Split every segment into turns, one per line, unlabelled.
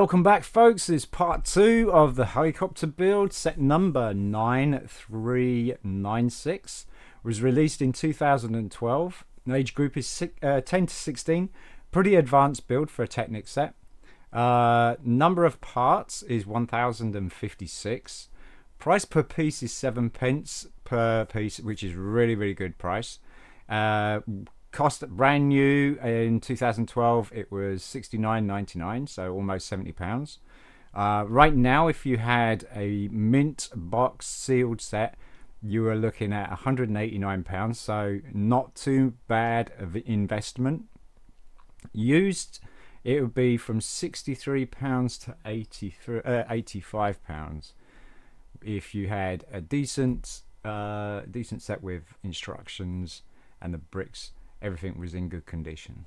Welcome back, folks. This is part two of the helicopter build, set number 9396. Was released in 2012. Age group is six, uh, 10 to 16. Pretty advanced build for a Technic set. Uh, number of parts is 1056. Price per piece is 7 pence per piece, which is really, really good price. Uh, cost brand new in 2012 it was 69.99 so almost 70 pounds. Uh, right now if you had a mint box sealed set you were looking at 189 pounds so not too bad of investment. Used it would be from 63 pounds to 83 uh, 85 pounds if you had a decent uh, decent set with instructions and the bricks everything was in good condition.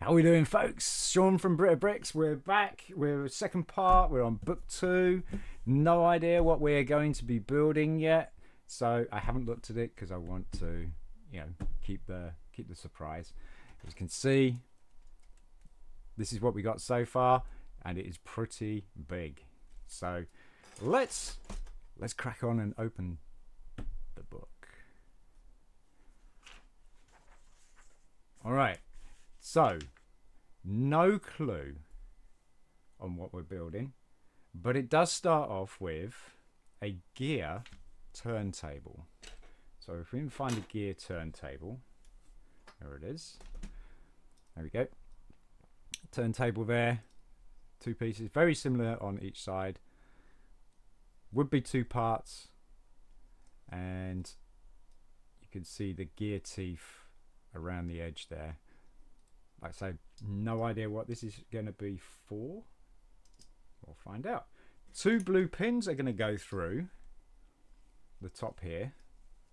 How are we doing, folks? Shaun from Brit'n Bricks. We're back. We're second part. We're on book two. No idea what we're going to be building yet, so I haven't looked at it because I want to, you know, keep the keep the surprise. As you can see, this is what we got so far, and it is pretty big. So let's let's crack on and open All right. So, no clue on what we're building, but it does start off with a gear turntable. So if we can find a gear turntable, there it is. There we go. Turntable there, two pieces, very similar on each side. Would be two parts, and you can see the gear teeth around the edge there. Like I say, no idea what this is going to be for. We'll find out. Two blue pins are going to go through the top here.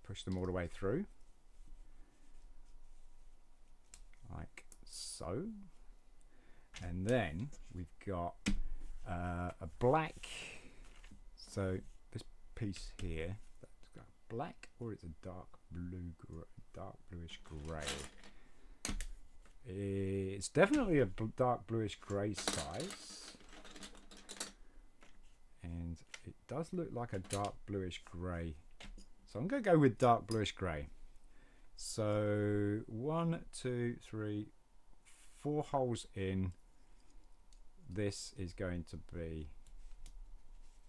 Push them all the way through. Like so. And then we've got uh, a black. So this piece here, that's got black or it's a dark blue dark bluish grey. It's definitely a dark bluish grey size. And it does look like a dark bluish grey. So I'm going to go with dark bluish grey. So one, two, three, four holes in. This is going to be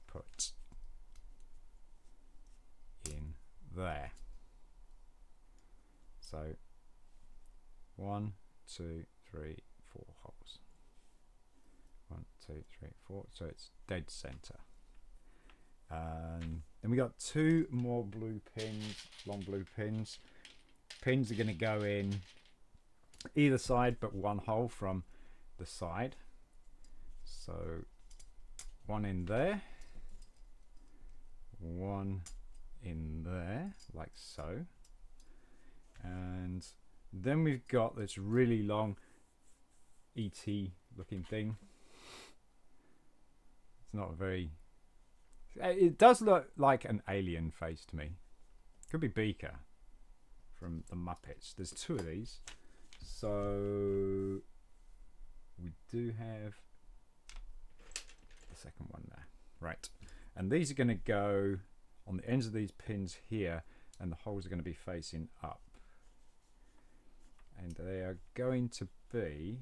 put in there. So one, two, three, four holes. One, two, three, four. So it's dead center. Um, then we got two more blue pins, long blue pins. Pins are going to go in either side, but one hole from the side. So one in there, one in there, like so and then we've got this really long ET looking thing. It's not very. It does look like an alien face to me. Could be Beaker from the Muppets. There's two of these. So we do have the second one there. Right. And these are going to go on the ends of these pins here, and the holes are going to be facing up and they are going to be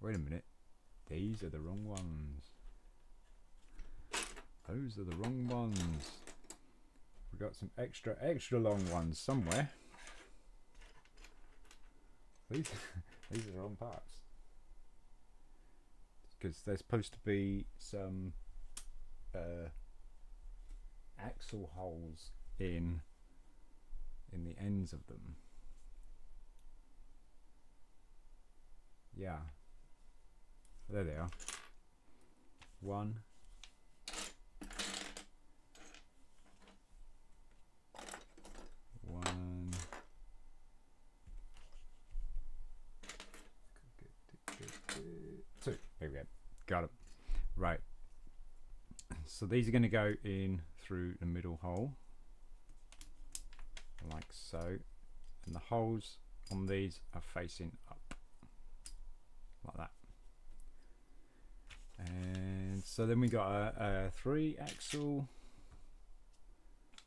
wait a minute these are the wrong ones. Those are the wrong ones. We've got some extra extra long ones somewhere. These these are the wrong parts. Because there's supposed to be some uh, axle holes in in the ends of them. Yeah. There they are. One. There we go. Got it. Right. So these are going to go in through the middle hole. Like so. And the holes on these are facing up. Like that. And so then we got a, a three axle.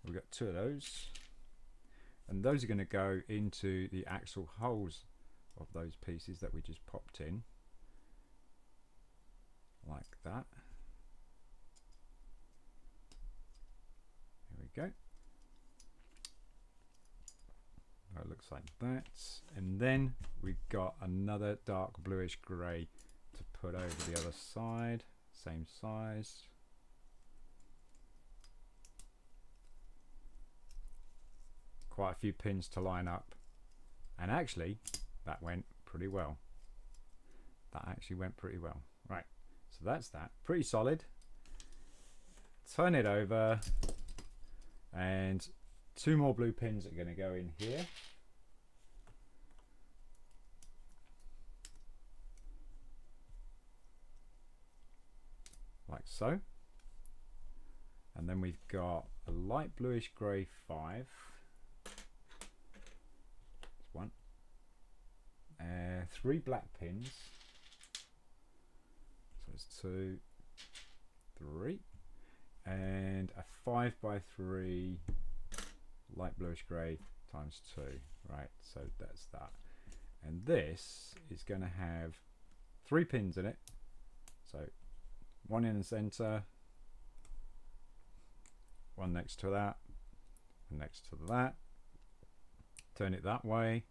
We've got two of those. And those are going to go into the axle holes of those pieces that we just popped in. Like that. There we go. It looks like that. And then we've got another dark bluish grey to put over the other side. Same size. Quite a few pins to line up. And actually, that went pretty well. That actually went pretty well. Right, so that's that. Pretty solid. Turn it over and two more blue pins are going to go in here. Like so. And then we've got a light bluish grey 5. That's one. Uh, three black pins. So it's two, three and a 5 by 3 light bluish grey times 2 right? So that's that. And this is going to have three pins in it. So one in the center one next to that and next to that. Turn it that way.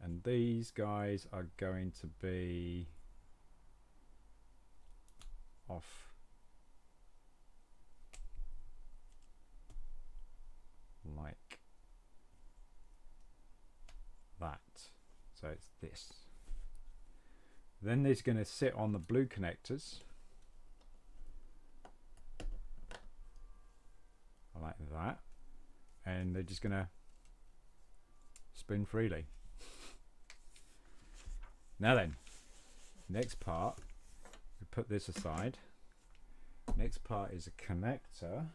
And these guys are going to be off like that. So it's this. Then there's going to sit on the blue connectors. like that. And they're just going to spin freely. now then, next part, we put this aside. Next part is a connector.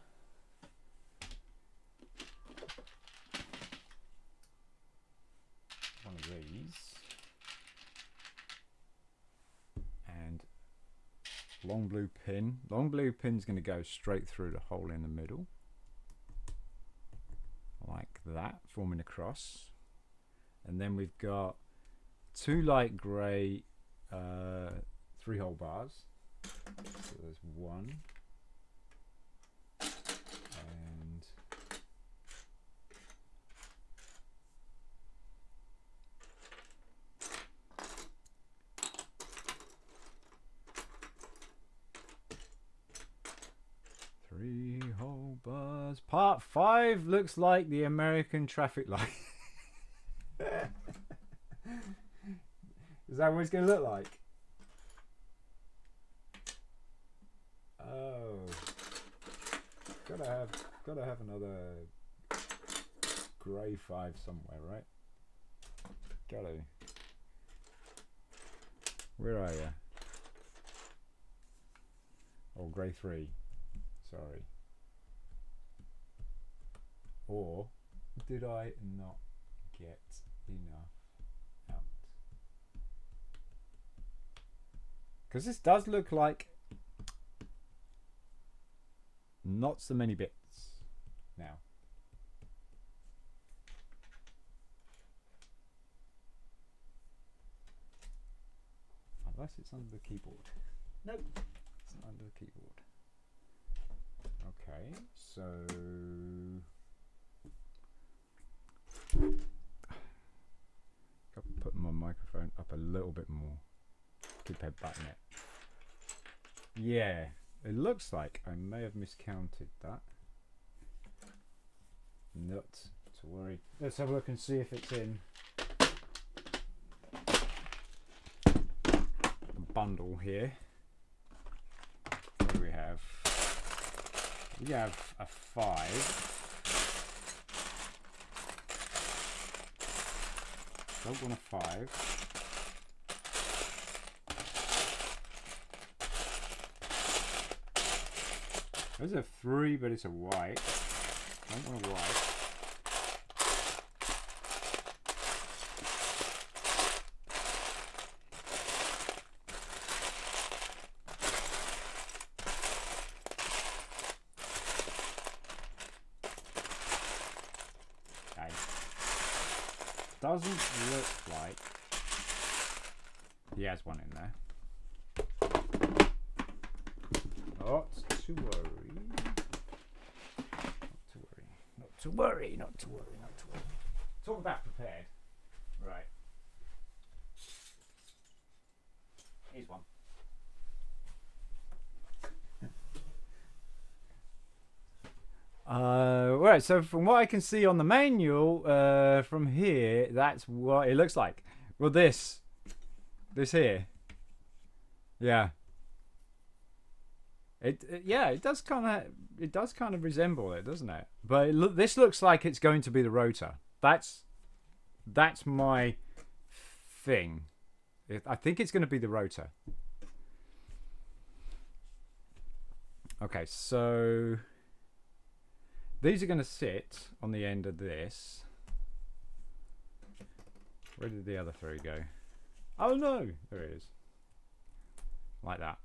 one of these and long blue pin. Long blue pin is going to go straight through the hole in the middle. Like that forming a cross. And then we've got two light grey uh, three hole bars. So there's one and Three bars. Part five looks like the American traffic light. Is that what it's going to look like? Oh, gotta have gotta have another grey five somewhere, right? Gotta. Where are you? Oh, grey three. Sorry. Or did I not get enough out? Because this does look like not so many bits now. Unless it's under the keyboard. Nope, it's not under the keyboard. Okay, so put my microphone up a little bit more. Keep head button it. Yeah, it looks like I may have miscounted that. Not to worry. Let's have a look and see if it's in the bundle here. Do we have? We have a five. don't want a five. There's a three, but it's a white. I don't want a white. Right, so from what I can see on the manual, uh, from here, that's what it looks like. Well, this, this here, yeah, it, it yeah, it does kind of, it does kind of resemble it, doesn't it? But it look, this looks like it's going to be the rotor. That's, that's my thing. I think it's going to be the rotor. Okay, so. These are going to sit on the end of this. Where did the other three go? Oh no! There it is. Like that.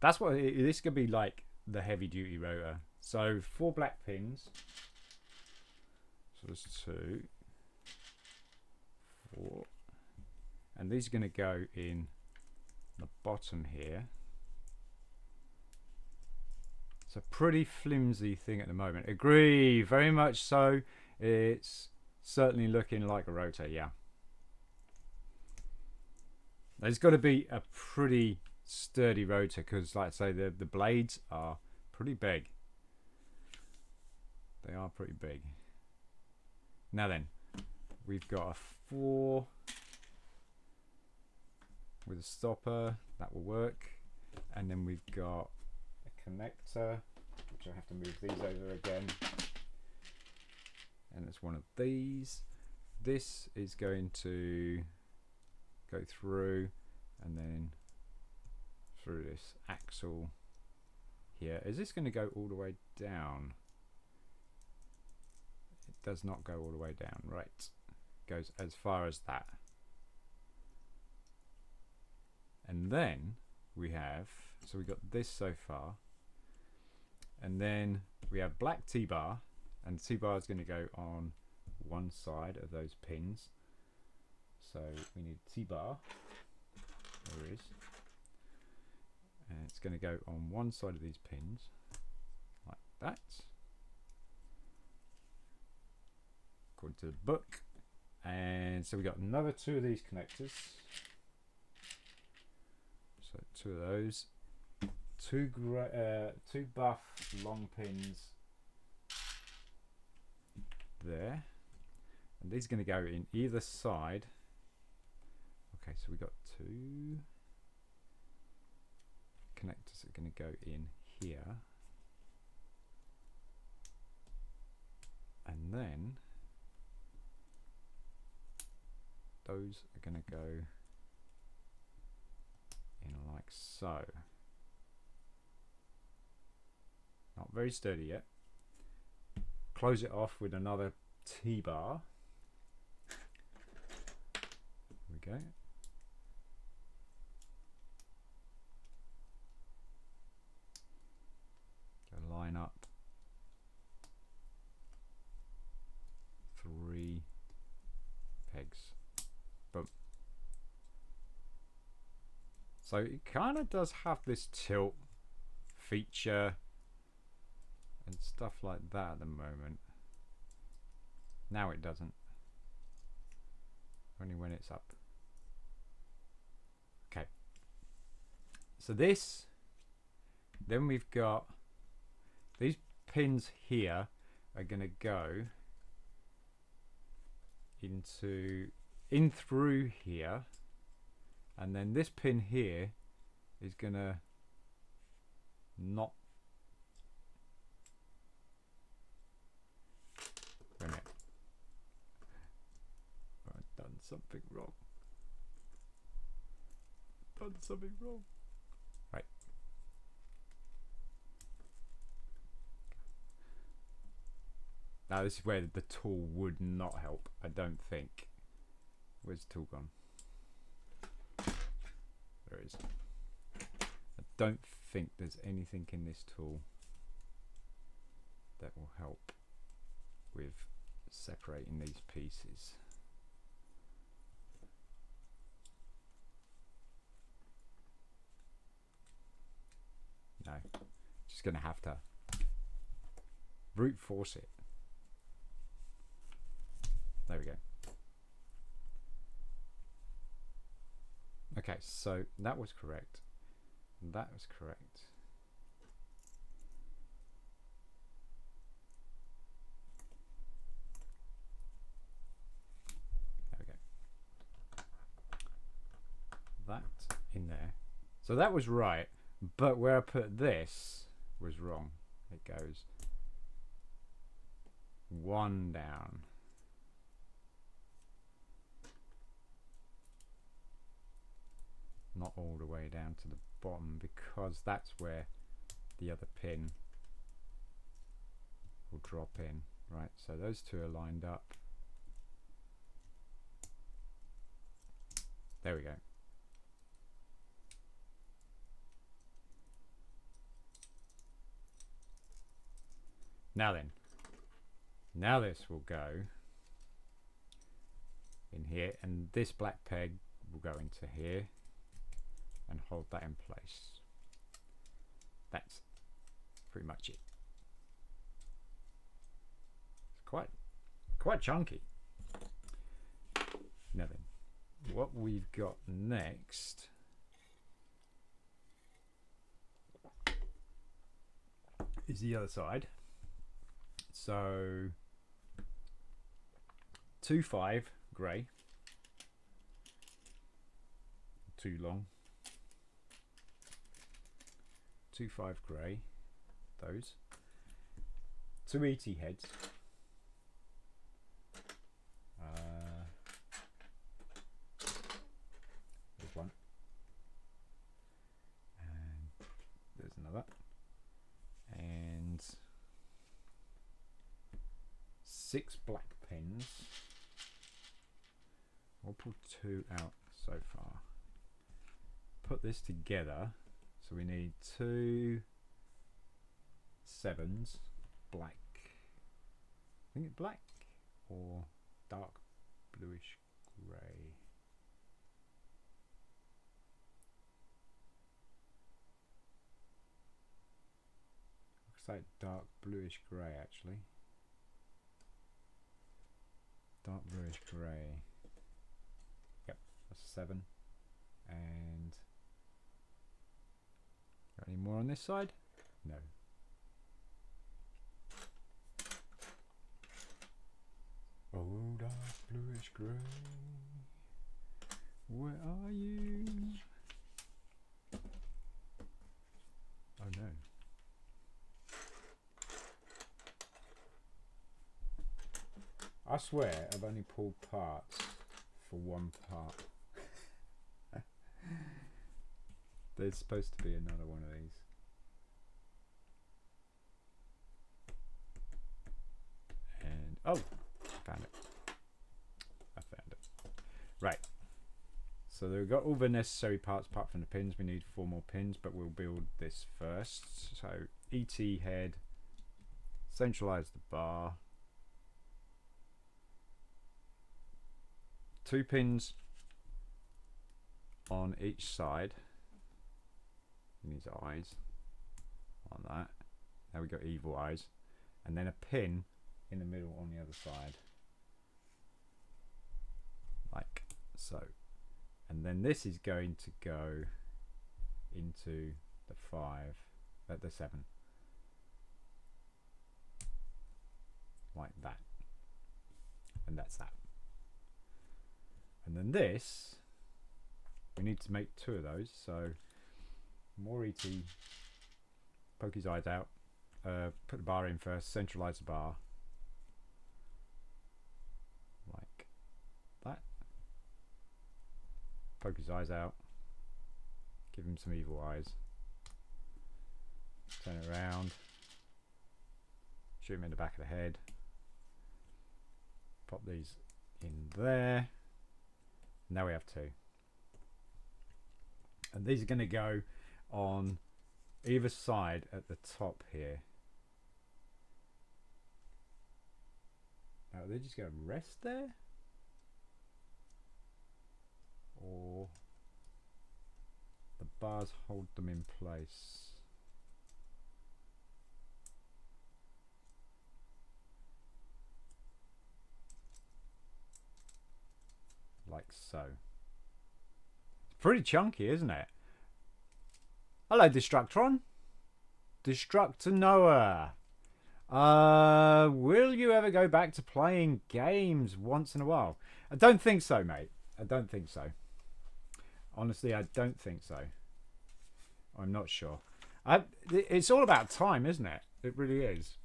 That's what it, this could be like the heavy duty rotor. So four black pins. So there's two. Four. And these are going to go in the bottom here. It's a pretty flimsy thing at the moment. Agree, very much so. It's certainly looking like a rotor, yeah. There's got to be a pretty sturdy rotor because, like I say, the, the blades are pretty big. They are pretty big. Now then, we've got a four with a stopper. That will work. And then we've got connector, which I have to move these over again. And it's one of these. This is going to go through and then through this axle here. Is this going to go all the way down? It does not go all the way down, right. Goes as far as that. And then we have, so we got this so far, and then we have black T-bar and T-bar is going to go on one side of those pins. So we need T-bar there it is. And it's going to go on one side of these pins like that. According to the book. And so we got another two of these connectors. So two of those two uh, two buff long pins there. And these are going to go in either side. Okay so we got two connectors are going to go in here. And then those are going to go in like so not very sturdy yet. Close it off with another T-bar. we go. Go line up three pegs. Boom. So it kind of does have this tilt feature and stuff like that at the moment. Now it doesn't. Only when it's up. Okay. So this, then we've got these pins here are going to go into in through here and then this pin here is going to not something wrong. Done something wrong. Right. Now this is where the tool would not help, I don't think. Where's the tool gone? There it is. I don't think there's anything in this tool that will help with separating these pieces. No, just going to have to brute force it. There we go. Okay, so that was correct. That was correct. There we go. That in there. So that was right, but where I put this was wrong. It goes one down. Not all the way down to the bottom because that's where the other pin will drop in. Right, so those two are lined up. There we go. Now then, now this will go in here and this black peg will go into here and hold that in place. That's pretty much it. It's quite quite chunky. Now then, what we've got next is the other side. So two five grey, too long. Two five grey, those. Two ET heads. Uh, there's one. And there's another. And six black pins. We'll pull two out so far. Put this together. So we need two sevens, black. I think it's black or dark bluish grey. Looks like dark bluish grey actually dark bluish grey. Yep, that's seven. And got any more on this side? No. Oh, dark bluish grey. Where are you? Oh no. I swear I've only pulled parts for one part. There's supposed to be another one of these. And oh, found it. I found it. Right. So we've got all the necessary parts apart from the pins. We need four more pins, but we'll build this first. So ET head, centralize the bar. Two pins on each side. In these eyes on that. Now we got evil eyes, and then a pin in the middle on the other side, like so. And then this is going to go into the five, at uh, the seven, like that, and that's that. And then this, we need to make two of those. So more ET, poke his eyes out, uh, put the bar in first, centralize the bar. Like that. Poke his eyes out. Give him some evil eyes. Turn it around. Shoot him in the back of the head. pop these in there. Now we have two. And these are going to go on either side at the top here. Now, they're just going to rest there? Or the bars hold them in place? Like so. Pretty chunky, isn't it? Hello, Destructron. Destructor Noah. Uh, will you ever go back to playing games once in a while? I don't think so, mate. I don't think so. Honestly, I don't think so. I'm not sure. I, it's all about time, isn't it? It really is.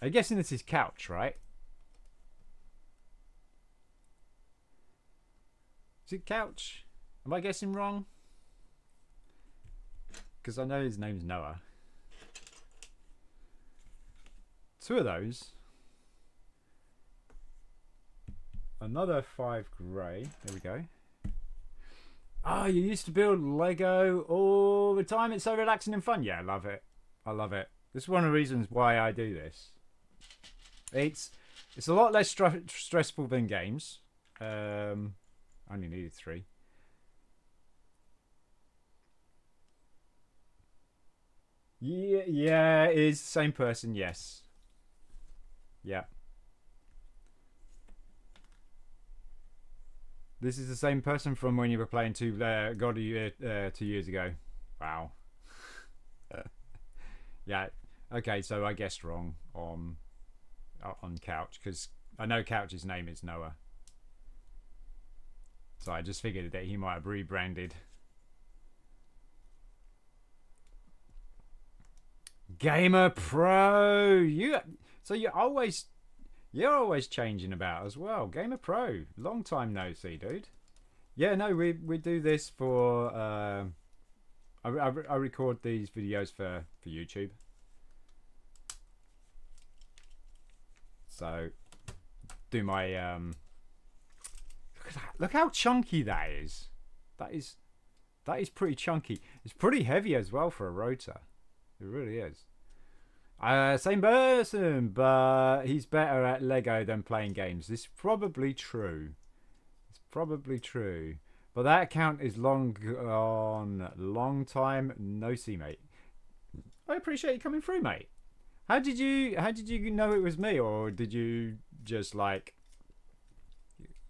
I'm guessing this is couch, right? Is it couch? Am I guessing wrong? Because I know his name's Noah. Two of those. Another five grey. There we go. Oh, you used to build Lego all the time. It's so relaxing and fun. Yeah, I love it. I love it. This is one of the reasons why I do this. It's it's a lot less stressful than games. Um, I only needed three. Yeah, yeah, it is the same person. Yes. Yeah. This is the same person from when you were playing two uh, God uh, two years ago. Wow. yeah. Okay, so I guessed wrong on uh, on Couch because I know Couch's name is Noah. So I just figured that he might have rebranded. Gamer Pro, you so you're always you're always changing about as well. Gamer Pro, long time no see, dude. Yeah, no, we we do this for. Uh, I, I, I record these videos for for YouTube. So, do my um. Look at that! Look how chunky that is. That is, that is pretty chunky. It's pretty heavy as well for a rotor. It really is. Uh, same person, but he's better at Lego than playing games. This is probably true. It's probably true. But that account is long gone. Long time no see, mate. I appreciate you coming through, mate. How did you how did you know it was me or did you just like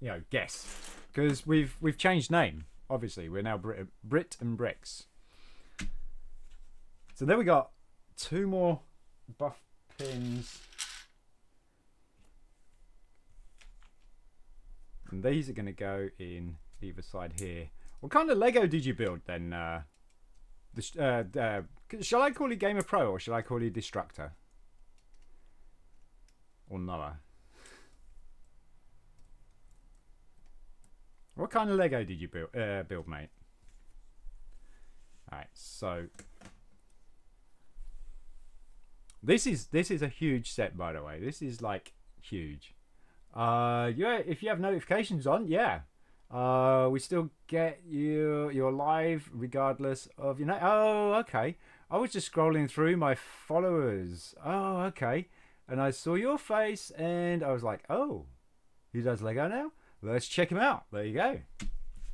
you know, guess? Because we've we've changed name. Obviously, we're now Brit, Brit and Bricks. So there we got two more buff pins. And these are going to go in either side here. What kind of Lego did you build then? Uh, the, uh, uh, shall I call you Gamer Pro or shall I call you Destructor? Or Noah? What kind of Lego did you build, uh, build mate? Alright, so this is this is a huge set, by the way. This is like huge. Uh, yeah, if you have notifications on, yeah, uh, we still get you your live regardless of your name. Oh, okay. I was just scrolling through my followers. Oh, okay. And I saw your face, and I was like, oh, he does Lego now. Let's check him out. There you go.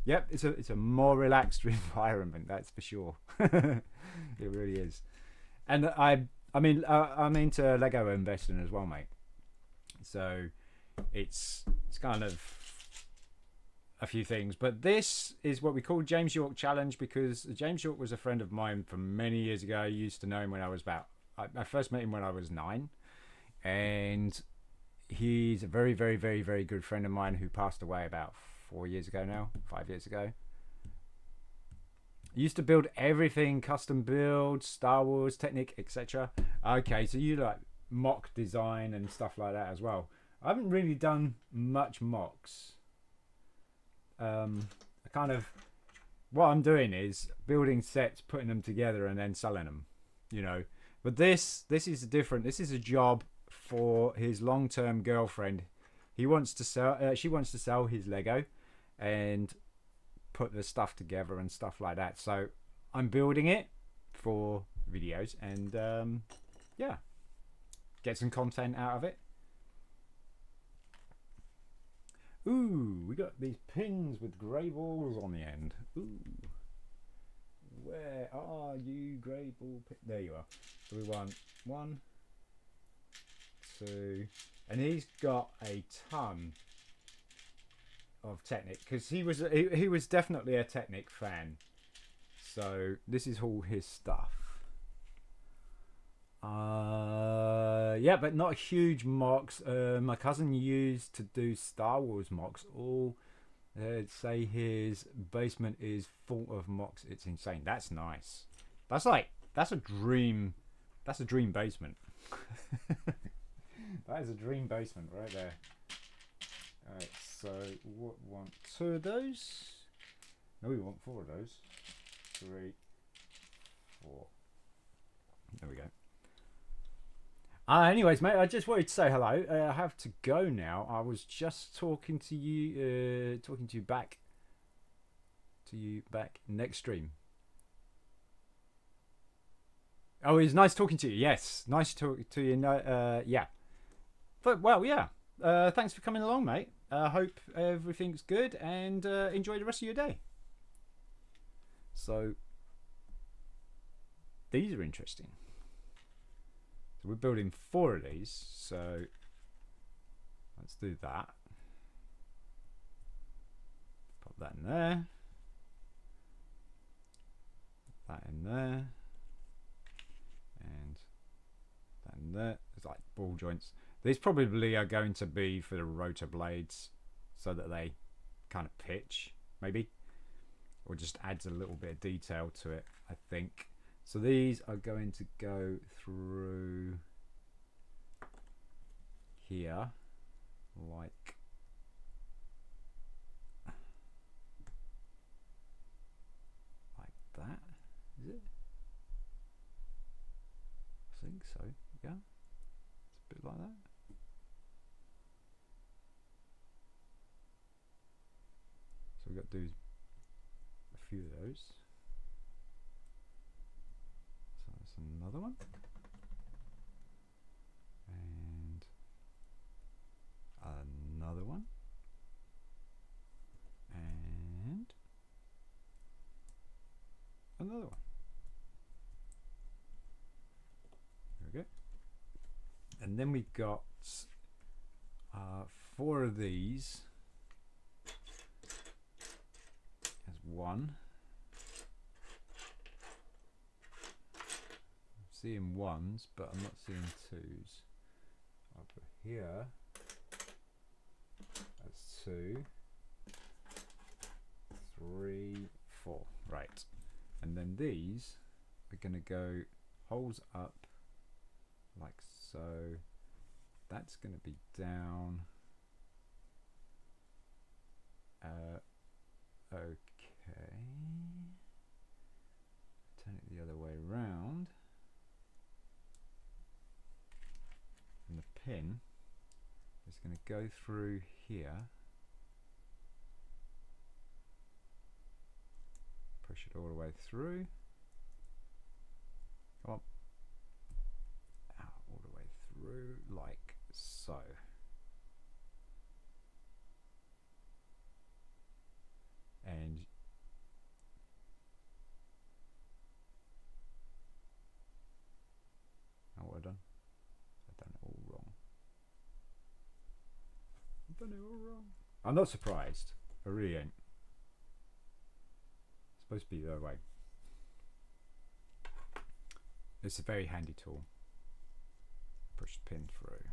Yep, it's a it's a more relaxed environment. That's for sure. it really is. And I I mean, uh, I'm into Lego investing as well, mate. So it's it's kind of a few things, but this is what we call James York Challenge because James York was a friend of mine from many years ago. I used to know him when I was about. I, I first met him when I was nine, and he's a very, very, very, very good friend of mine who passed away about four years ago now, five years ago. Used to build everything custom build star wars technic etc okay so you like MOC design and stuff like that as well. I haven't really done much MOCs. um i kind of what i'm doing is building sets putting them together and then selling them you know. But this this is different. This is a job for his long-term girlfriend. He wants to sell. Uh, she wants to sell his Lego, and put the stuff together and stuff like that. So I'm building it for videos, and um, yeah, get some content out of it. Ooh, we got these pins with grey balls on the end. Ooh. Where are you, grey ball? There you are. So we want one, and he's got a ton of Technic because he was he, he was definitely a Technic fan. So this is all his stuff. Uh, yeah, but not huge MOCs. Uh, my cousin used to do Star Wars MOCs. All uh, say his basement is full of MOCs. It's insane. That's nice. That's like that's a dream. That's a dream basement. that is a dream basement right there. Alright, so what want two of those? No, we want four of those. Three, four. There we go. Uh, anyways, mate, I just wanted to say hello. Uh, I have to go now. I was just talking to you, uh, talking to you back, to you back next stream. Oh, it's nice talking to you. Yes, nice to talk to you. Uh, yeah, but well, yeah. Uh, thanks for coming along, mate. I uh, hope everything's good and uh, enjoy the rest of your day. So, these are interesting. So we're building four of these. So let's do that. Pop that in there. That in there. And that in there. It's like ball joints. These probably are going to be for the rotor blades so that they kind of pitch, maybe. Or just adds a little bit of detail to it, I think. So these are going to go through here like like that is it I think so yeah it's a bit like that so we've got to do a few of those. So that's another one. And another one. And another one. There we go. And then we got uh, four of these as one. I'm seeing ones but I'm not seeing twos. Over here. That's two. Three four. Right. And then these are going to go holes up like so. That's going to be down uh, okay turn it the other way around and the pin is going to go through here. Push it all the way through. Come on. Out all the way through like so. And now what I've done I've done it all wrong I've done it all wrong. I'm not surprised. I really ain't. It's supposed to be the other way. It's a very handy tool. Push the pin through.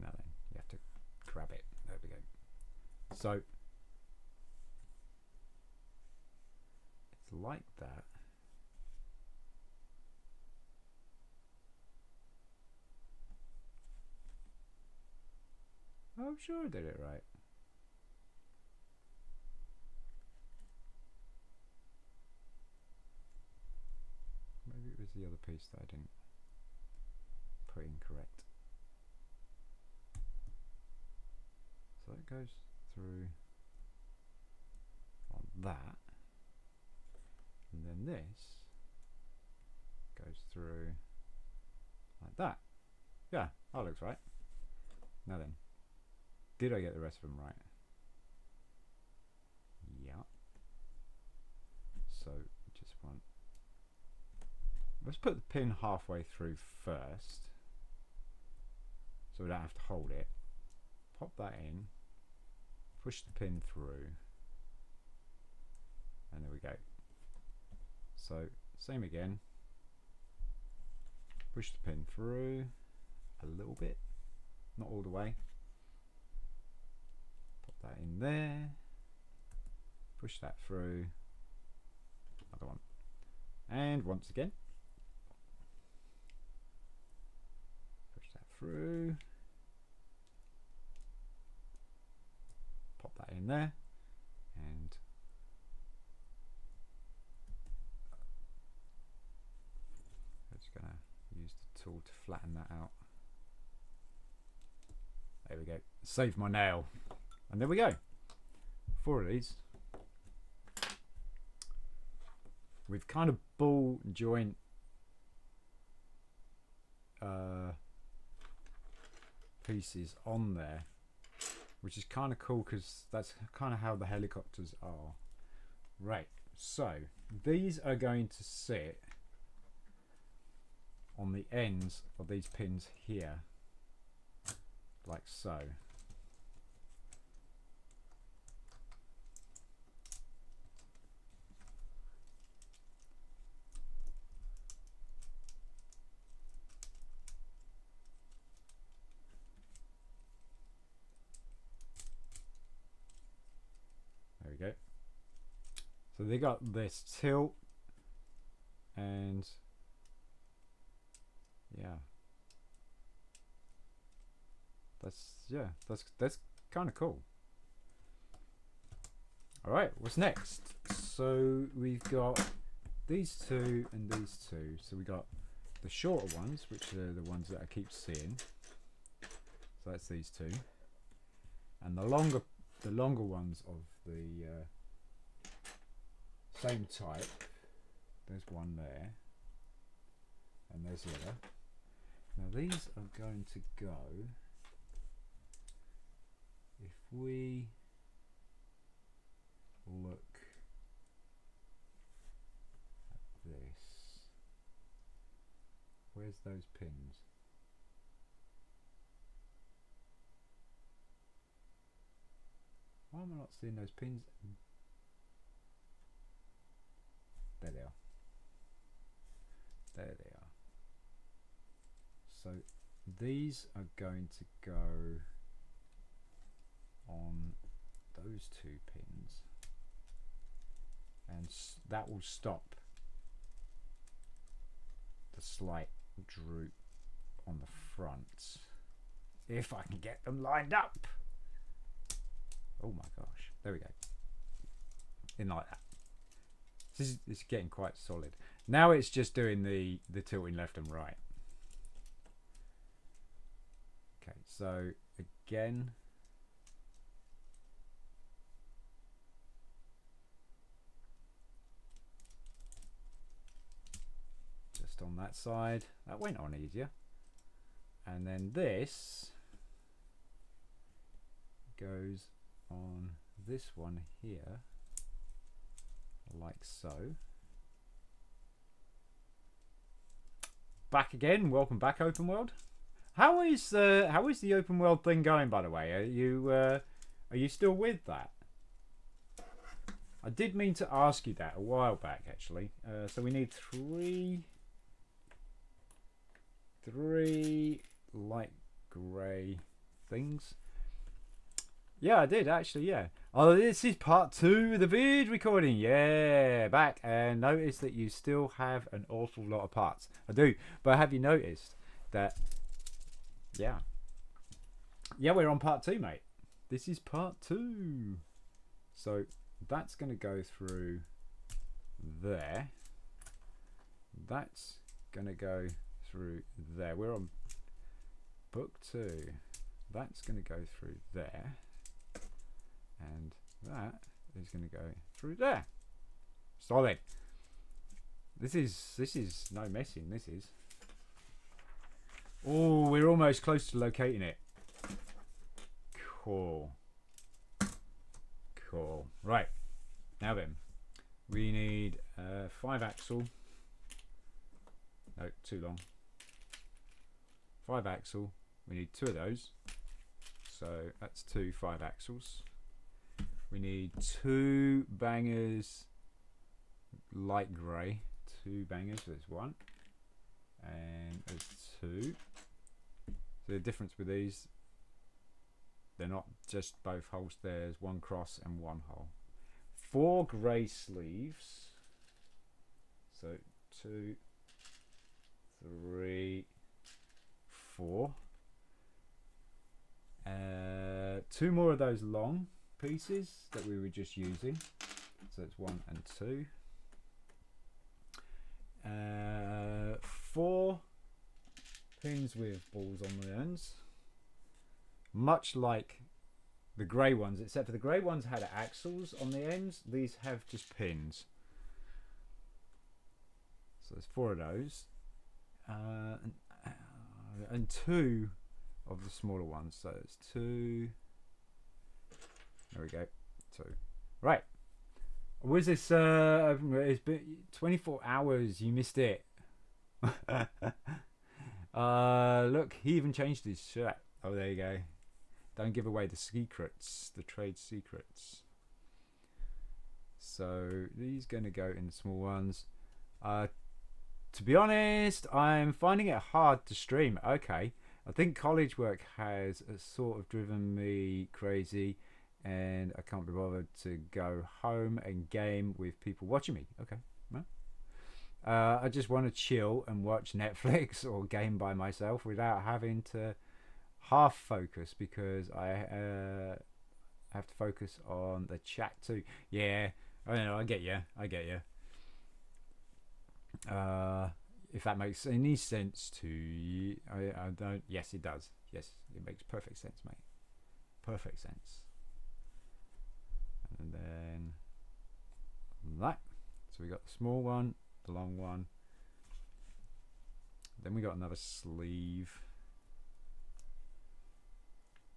Now then you have to grab it. There we go. So it's like that I'm sure I did it right. Maybe it was the other piece that I didn't put incorrect. So it goes through on that. And then this goes through like that. Yeah, that looks right. Now then, did I get the rest of them right? Yeah. So just want. Let's put the pin halfway through first, so we don't have to hold it. Pop that in. Push the pin through, and there we go. So same again. Push the pin through a little bit, not all the way. That in there. Push that through. Another one. And once again. Push that through. Pop that in there. And I'm just going to use the tool to flatten that out. There we go. Save my nail. And there we go. Four of these. With kind of ball joint uh, pieces on there, which is kind of cool because that's kind of how the helicopters are. Right, so these are going to sit on the ends of these pins here like so. There we go. So they got this tilt and yeah. That's yeah that's that's kind of cool. All right what's next? So we've got these two and these two. So we got the shorter ones which are the ones that I keep seeing. So that's these two. And the longer the longer ones of the uh, same type. There's one there. And there's the other. Now these are going to go. If we look at this, where's those pins? Why am I not seeing those pins? There they are. There they are. So these are going to go on those two pins. And that will stop the slight droop on the front. If I can get them lined up! Oh my gosh. There we go. In like that this is, is getting quite solid now it's just doing the the tilting left and right okay so again just on that side. That went on easier. And then this goes on this one here, like so. Back again. Welcome back, open world. How is uh, how is the open world thing going? By the way, are you uh, are you still with that? I did mean to ask you that a while back, actually. Uh, so we need three three light grey things. Yeah, I did actually. Yeah. Oh, this is part two of the vid recording. Yeah, back and notice that you still have an awful lot of parts. I do, but have you noticed that? Yeah. Yeah, we're on part two, mate. This is part two. So that's going to go through there. That's going to go through there. We're on book two. That's going to go through there. And that is going to go through there. Solid. This is this is no messing. This is. Oh, we're almost close to locating it. Cool. Cool. Right. Now then, we need uh, five axle. No, too long. Five axle. We need two of those. So that's two five axles. We need two bangers light grey. Two bangers, there's one. And there's two. So the difference with these, they're not just both holes, there's one cross and one hole. Four grey sleeves. So two, three, four. Uh, two more of those long pieces that we were just using. So it's one and two. Uh, four pins with balls on the ends. Much like the grey ones, except for the grey ones had axles on the ends. These have just pins. So there's four of those. Uh, and, uh, and two of the smaller ones. So it's two. There we go. Two. Right. Was this? Uh, it's been 24 hours. You missed it. uh, look, he even changed his shirt. Oh, there you go. Don't give away the secrets, the trade secrets. So these going to go in the small ones. Uh, to be honest, I'm finding it hard to stream. Okay, I think college work has uh, sort of driven me crazy and I can't be bothered to go home and game with people watching me. Okay, uh, I just want to chill and watch Netflix or game by myself without having to half focus because I uh, have to focus on the chat too. Yeah, I know. I get you. I get you. Uh, if that makes any sense to you, I, I don't. Yes, it does. Yes, it makes perfect sense, mate. Perfect sense and then that so we got the small one the long one. Then we got another sleeve.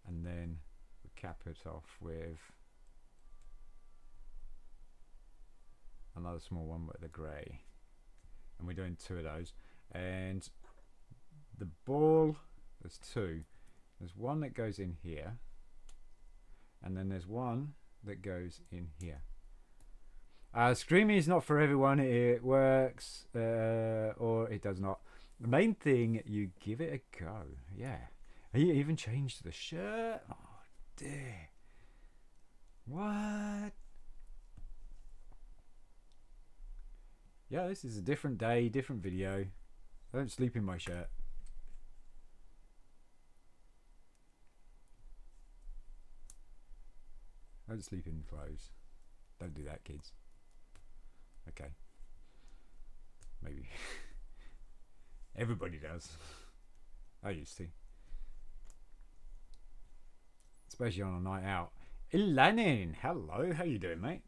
And then we cap it off with another small one with the grey. And we're doing two of those. And the ball there's two. There's one that goes in here. And then there's one that goes in here. Uh, screaming is not for everyone. It works uh, or it does not. The main thing, you give it a go. Yeah. He even changed the shirt. Oh, dear. What? Yeah, this is a different day, different video. I don't sleep in my shirt. Don't sleep in clothes. Don't do that, kids. Okay. Maybe. Everybody does. I used to. Especially on a night out. Ilanin, hello. How you doing, mate?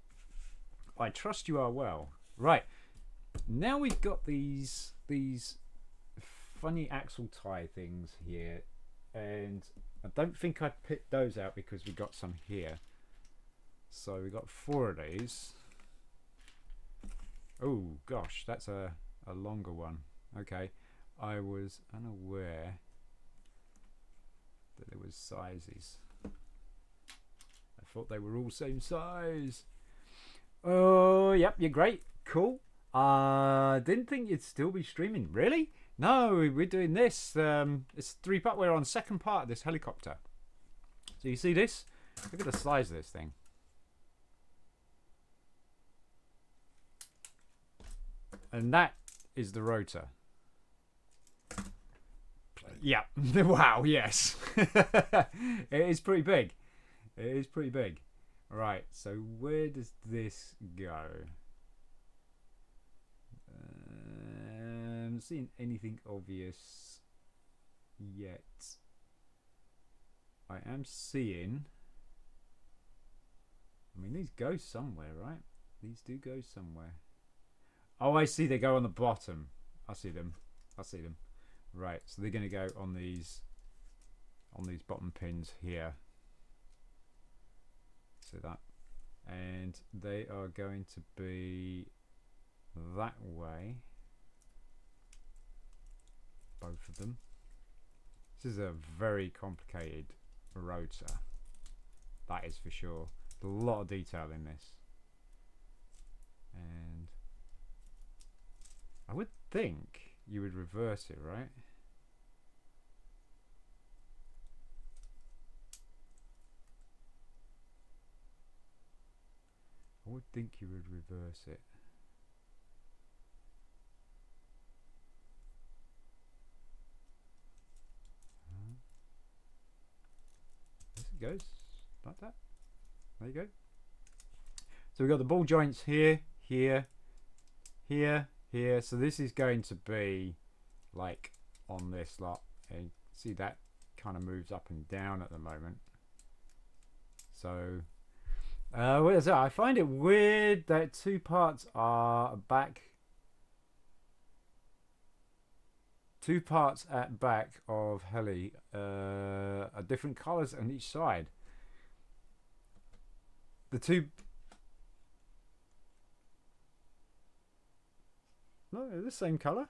I trust you are well. Right. Now we've got these these funny axle tie things here. And I don't think I picked those out because we got some here. So we got four of these. Oh gosh, that's a, a longer one. Okay, I was unaware that there was sizes. I thought they were all same size. Oh, yep, you're great. Cool. Uh, didn't think you'd still be streaming. Really? No, we're doing this. Um, it's three part. We're on second part of this helicopter. So you see this? Look at the size of this thing. And that is the rotor. Yeah. wow, yes. it is pretty big. It is pretty big. Right, so where does this go? Um, seeing anything obvious yet. I am seeing. I mean, these go somewhere, right? These do go somewhere. Oh, I see. They go on the bottom. I see them. I see them. Right. So they're going to go on these on these bottom pins here. See that? And they are going to be that way. Both of them. This is a very complicated rotor. That is for sure. A lot of detail in this. And I would think you would reverse it, right? I would think you would reverse it. it goes like that. There you go. So we've got the ball joints here, here, here, here. So this is going to be like on this lot. And see that kind of moves up and down at the moment. So uh, what is that? I find it weird that two parts are back. Two parts at back of Heli uh, are different colours on each side. The two. No, they're the same colour.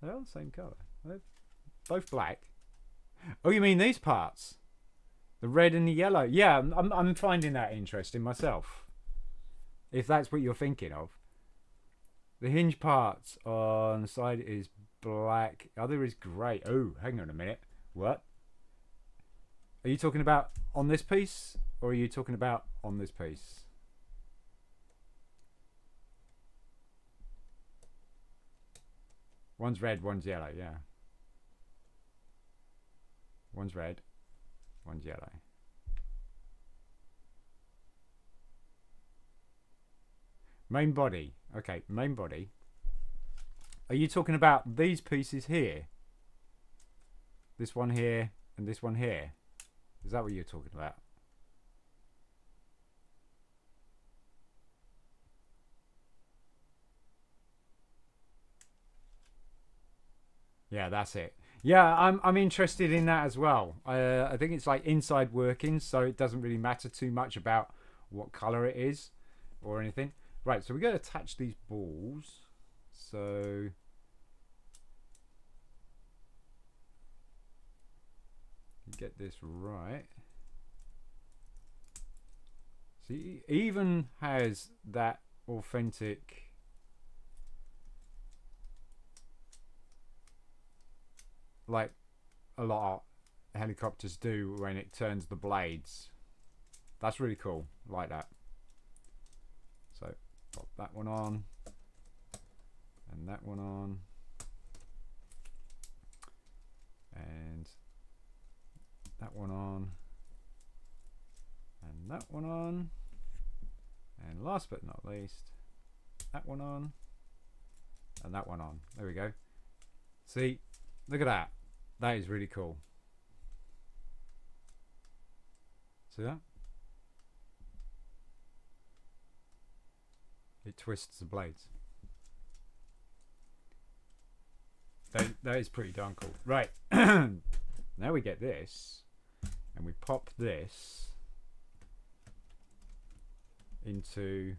They're all the same colour. They're both black. Oh, you mean these parts? The red and the yellow. Yeah, I'm, I'm finding that interesting myself. If that's what you're thinking of. The hinge parts on the side is black. Other is grey. Oh, hang on a minute. What? Are you talking about on this piece? Or are you talking about on this piece? One's red, one's yellow, yeah. One's red, one's yellow. Main body. Okay, main body. Are you talking about these pieces here? This one here and this one here? Is that what you're talking about? Yeah, that's it. Yeah, I'm I'm interested in that as well. Uh, I think it's like inside workings, so it doesn't really matter too much about what color it is or anything. Right, so we're going to attach these balls. So get this right. See, even has that authentic like a lot of helicopters do when it turns the blades. That's really cool. I like that. Pop that one on. And that one on. And that one on. And that one on. And last but not least that one on. And that one on. There we go. See look at that. That is really cool. See that? It twists the blades. That, that is pretty darn cool. Right. now we get this. And we pop this into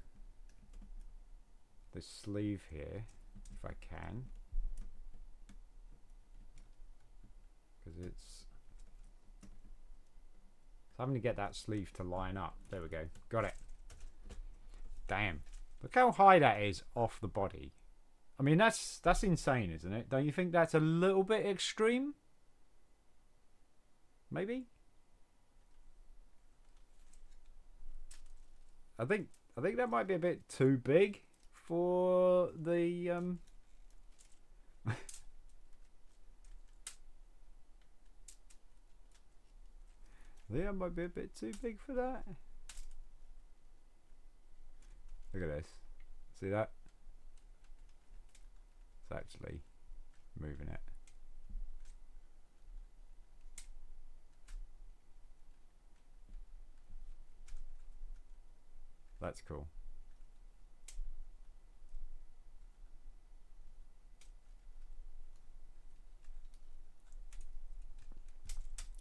the sleeve here, if I can. because it's having to get that sleeve to line up. There we go. Got it. Damn. Look how high that is off the body. I mean, that's that's insane, isn't it? Don't you think that's a little bit extreme? Maybe? I think I think that might be a bit too big for the um that might be a bit too big for that. Look at this. See that? It's actually moving it. That's cool.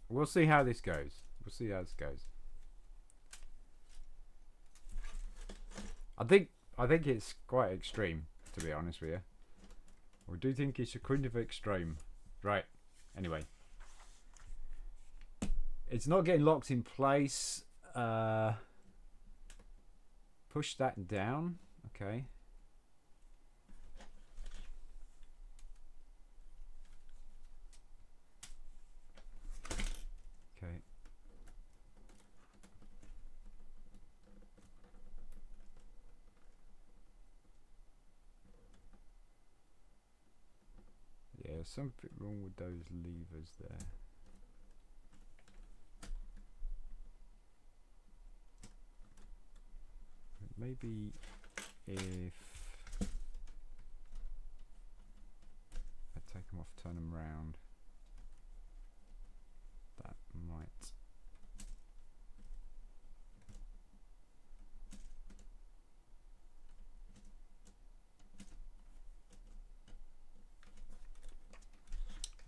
We'll see how this goes. We'll see how this goes. I think I think it's quite extreme, to be honest with you. I do think it's a kind of extreme. Right. Anyway. It's not getting locked in place. Uh, push that down. Okay. Okay. Yeah, something wrong with those levers there. Maybe if I take them off, turn them round, that might.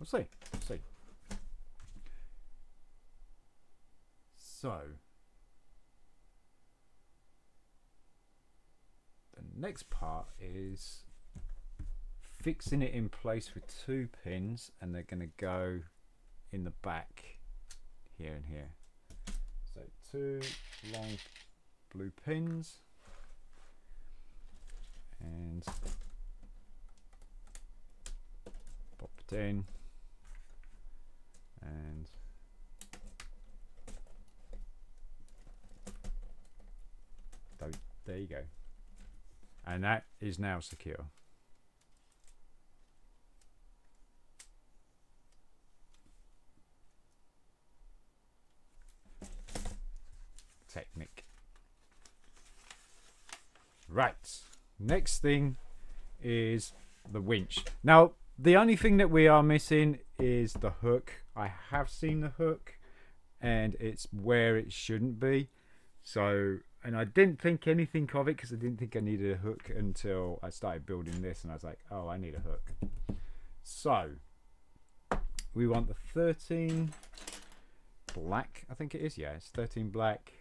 We'll see. See. So, the next part is fixing it in place with two pins, and they're going to go in the back here and here. So, two long blue pins, and pop it in and there you go. And that is now secure. Technique. Right. Next thing is the winch. Now the only thing that we are missing is the hook. I have seen the hook and it's where it shouldn't be. So, and I didn't think anything of it because I didn't think I needed a hook until I started building this and I was like, oh, I need a hook. So, we want the 13 black, I think it is, yeah, it's 13 black.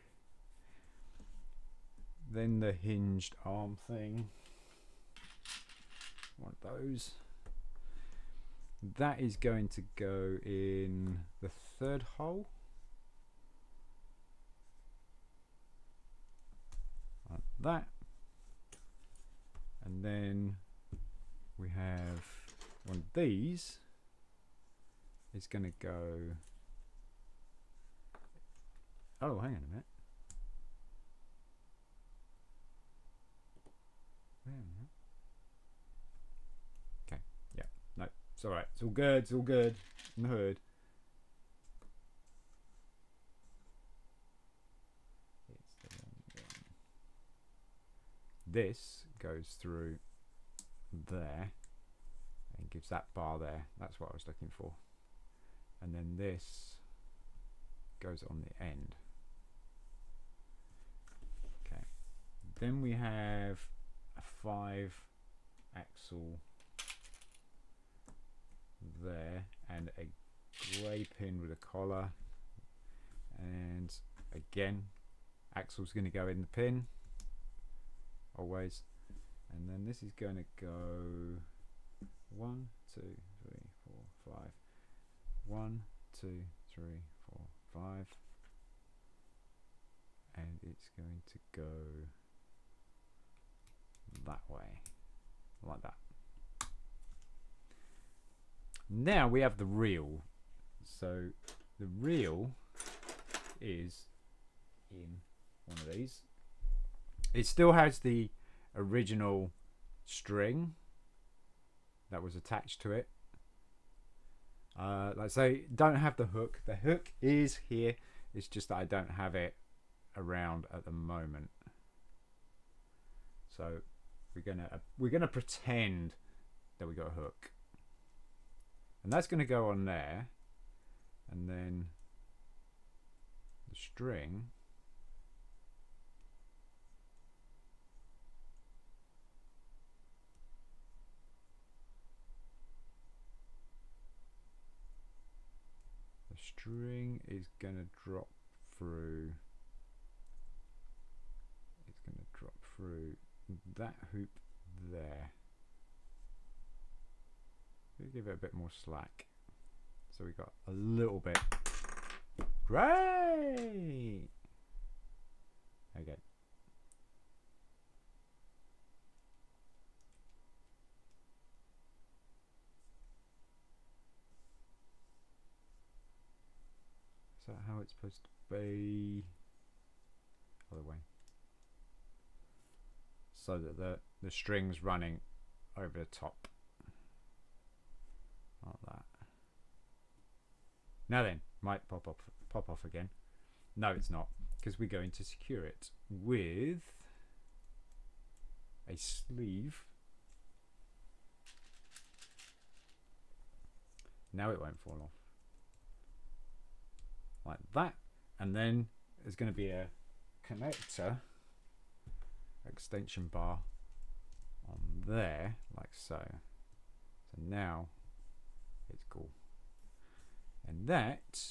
Then the hinged arm thing. One of those that is going to go in the third hole. Like that. And then we have one of these is going to go. Oh hang on a minute Wait a minute. It's alright. It's all good. It's all good. In the hood. This goes through there and gives that bar there. That's what I was looking for. And then this goes on the end. Okay. Then we have a five axle there and a grey pin with a collar. And again axle's going to go in the pin. Always. And then this is going to go one two three four five. One two three four five. And it's going to go that way. Like that. Now we have the reel. So the reel is in one of these. It still has the original string that was attached to it. Uh, like I say, don't have the hook. The hook is here. It's just that I don't have it around at the moment. So we're gonna uh, we're gonna pretend that we got a hook, and that's gonna go on there, and then the string. The string is gonna drop through it's going to drop through that hoop there. Give it a bit more slack. So we got a little bit. Great! Okay. Is that how it's supposed to be? Other way so that the, the string's running over the top. Like that. Now then, might pop off, pop off again. No, it's not, because we're going to secure it with a sleeve. Now it won't fall off. Like that. And then there's going to be a connector extension bar on there like so so now and that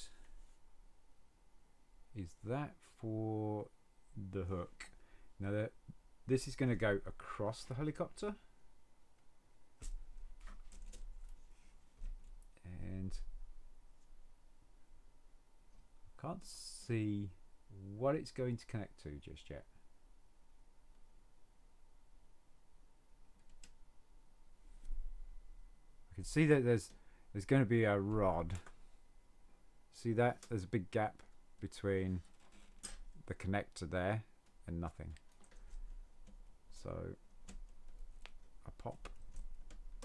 is that for the hook. Now that this is going to go across the helicopter. And I can't see what it's going to connect to just yet. I can see that there's there's going to be a rod. See that? There's a big gap between the connector there and nothing. So I pop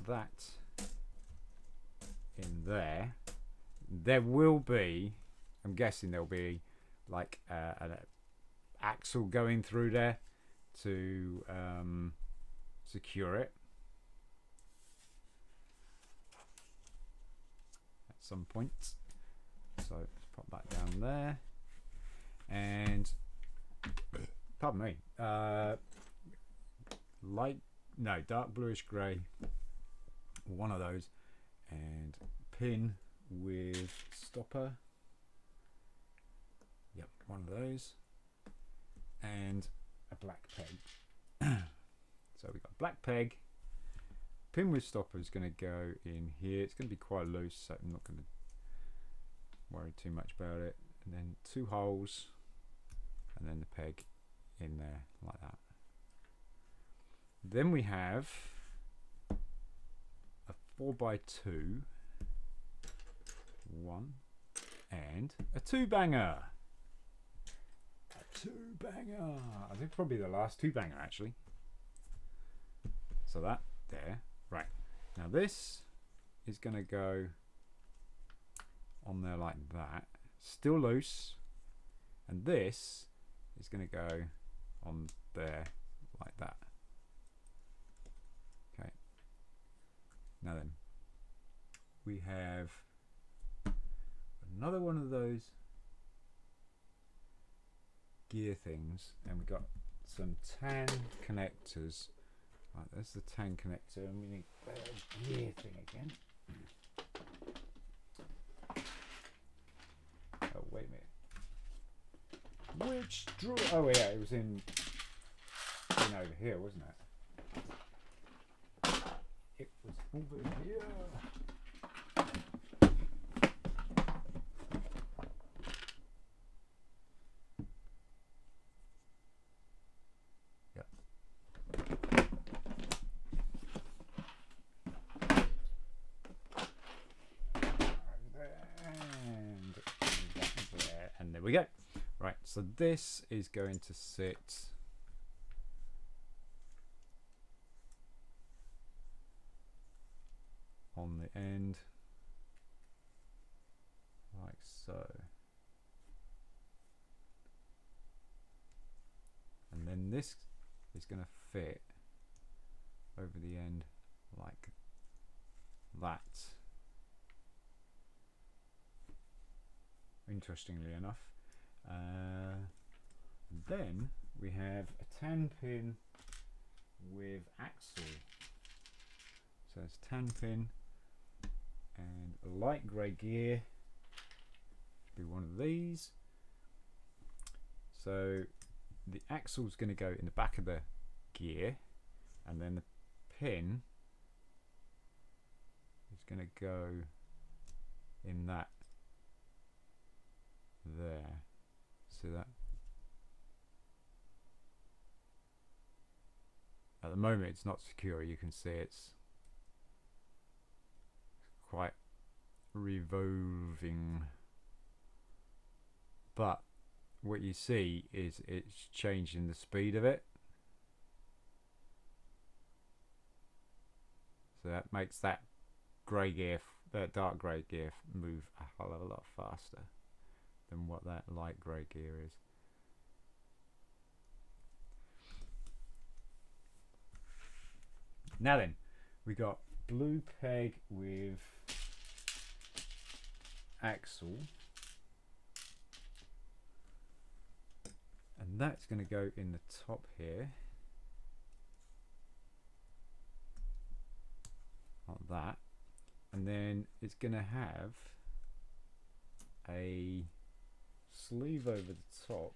that in there. There will be, I'm guessing there'll be like uh, an axle going through there to um, secure it. At some point. So let's pop that down there. And pardon me, uh, light, no, dark bluish grey, one of those, and pin with stopper. Yep, one of those, and a black peg. so we got black peg pin with stopper is going to go in here. It's going to be quite loose, so I'm not going to worry too much about it. And then two holes, and then the peg in there like that. Then we have a 4x2, one, and a two banger. A two banger. I think probably the last two banger actually. So that there Right, now this is going to go on there like that, still loose, and this is going to go on there like that. Okay, now then, we have another one of those gear things, and we've got some tan connectors Right, there's the tan connector, and we need the gear thing again. Wait a minute. Which drawer? Oh, yeah, it was in, in over here, wasn't it? It was over here. So this is going to sit on the end like so. And then this is going to fit over the end like that. Interestingly enough. Uh, then we have a tan pin with axle. So it's tan pin and a light grey gear. Be one of these. So the axle is going to go in the back of the gear, and then the pin is going to go in that there. See that? At the moment it's not secure, you can see it's quite revolving. But what you see is it's changing the speed of it. So that makes that grey gear, that dark grey gear move a hell of a lot faster than what that light grey gear is. Now then, we got blue peg with axle. And that's going to go in the top here. Like that. And then it's going to have a sleeve over the top.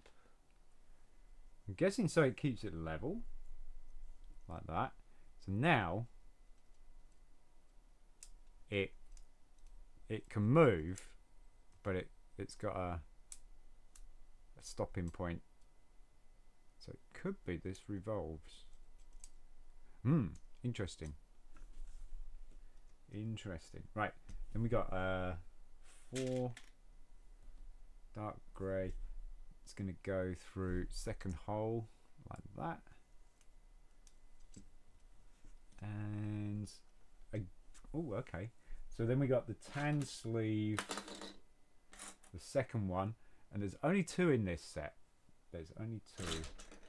I'm guessing so it keeps it level. Like that. So now it it can move, but it it's got a, a stopping point. So it could be this revolves. Hmm, interesting. Interesting. Right, then we got uh four dark grey. It's going to go through second hole like that and oh okay. So then we got the tan sleeve the second one and there's only two in this set. There's only two.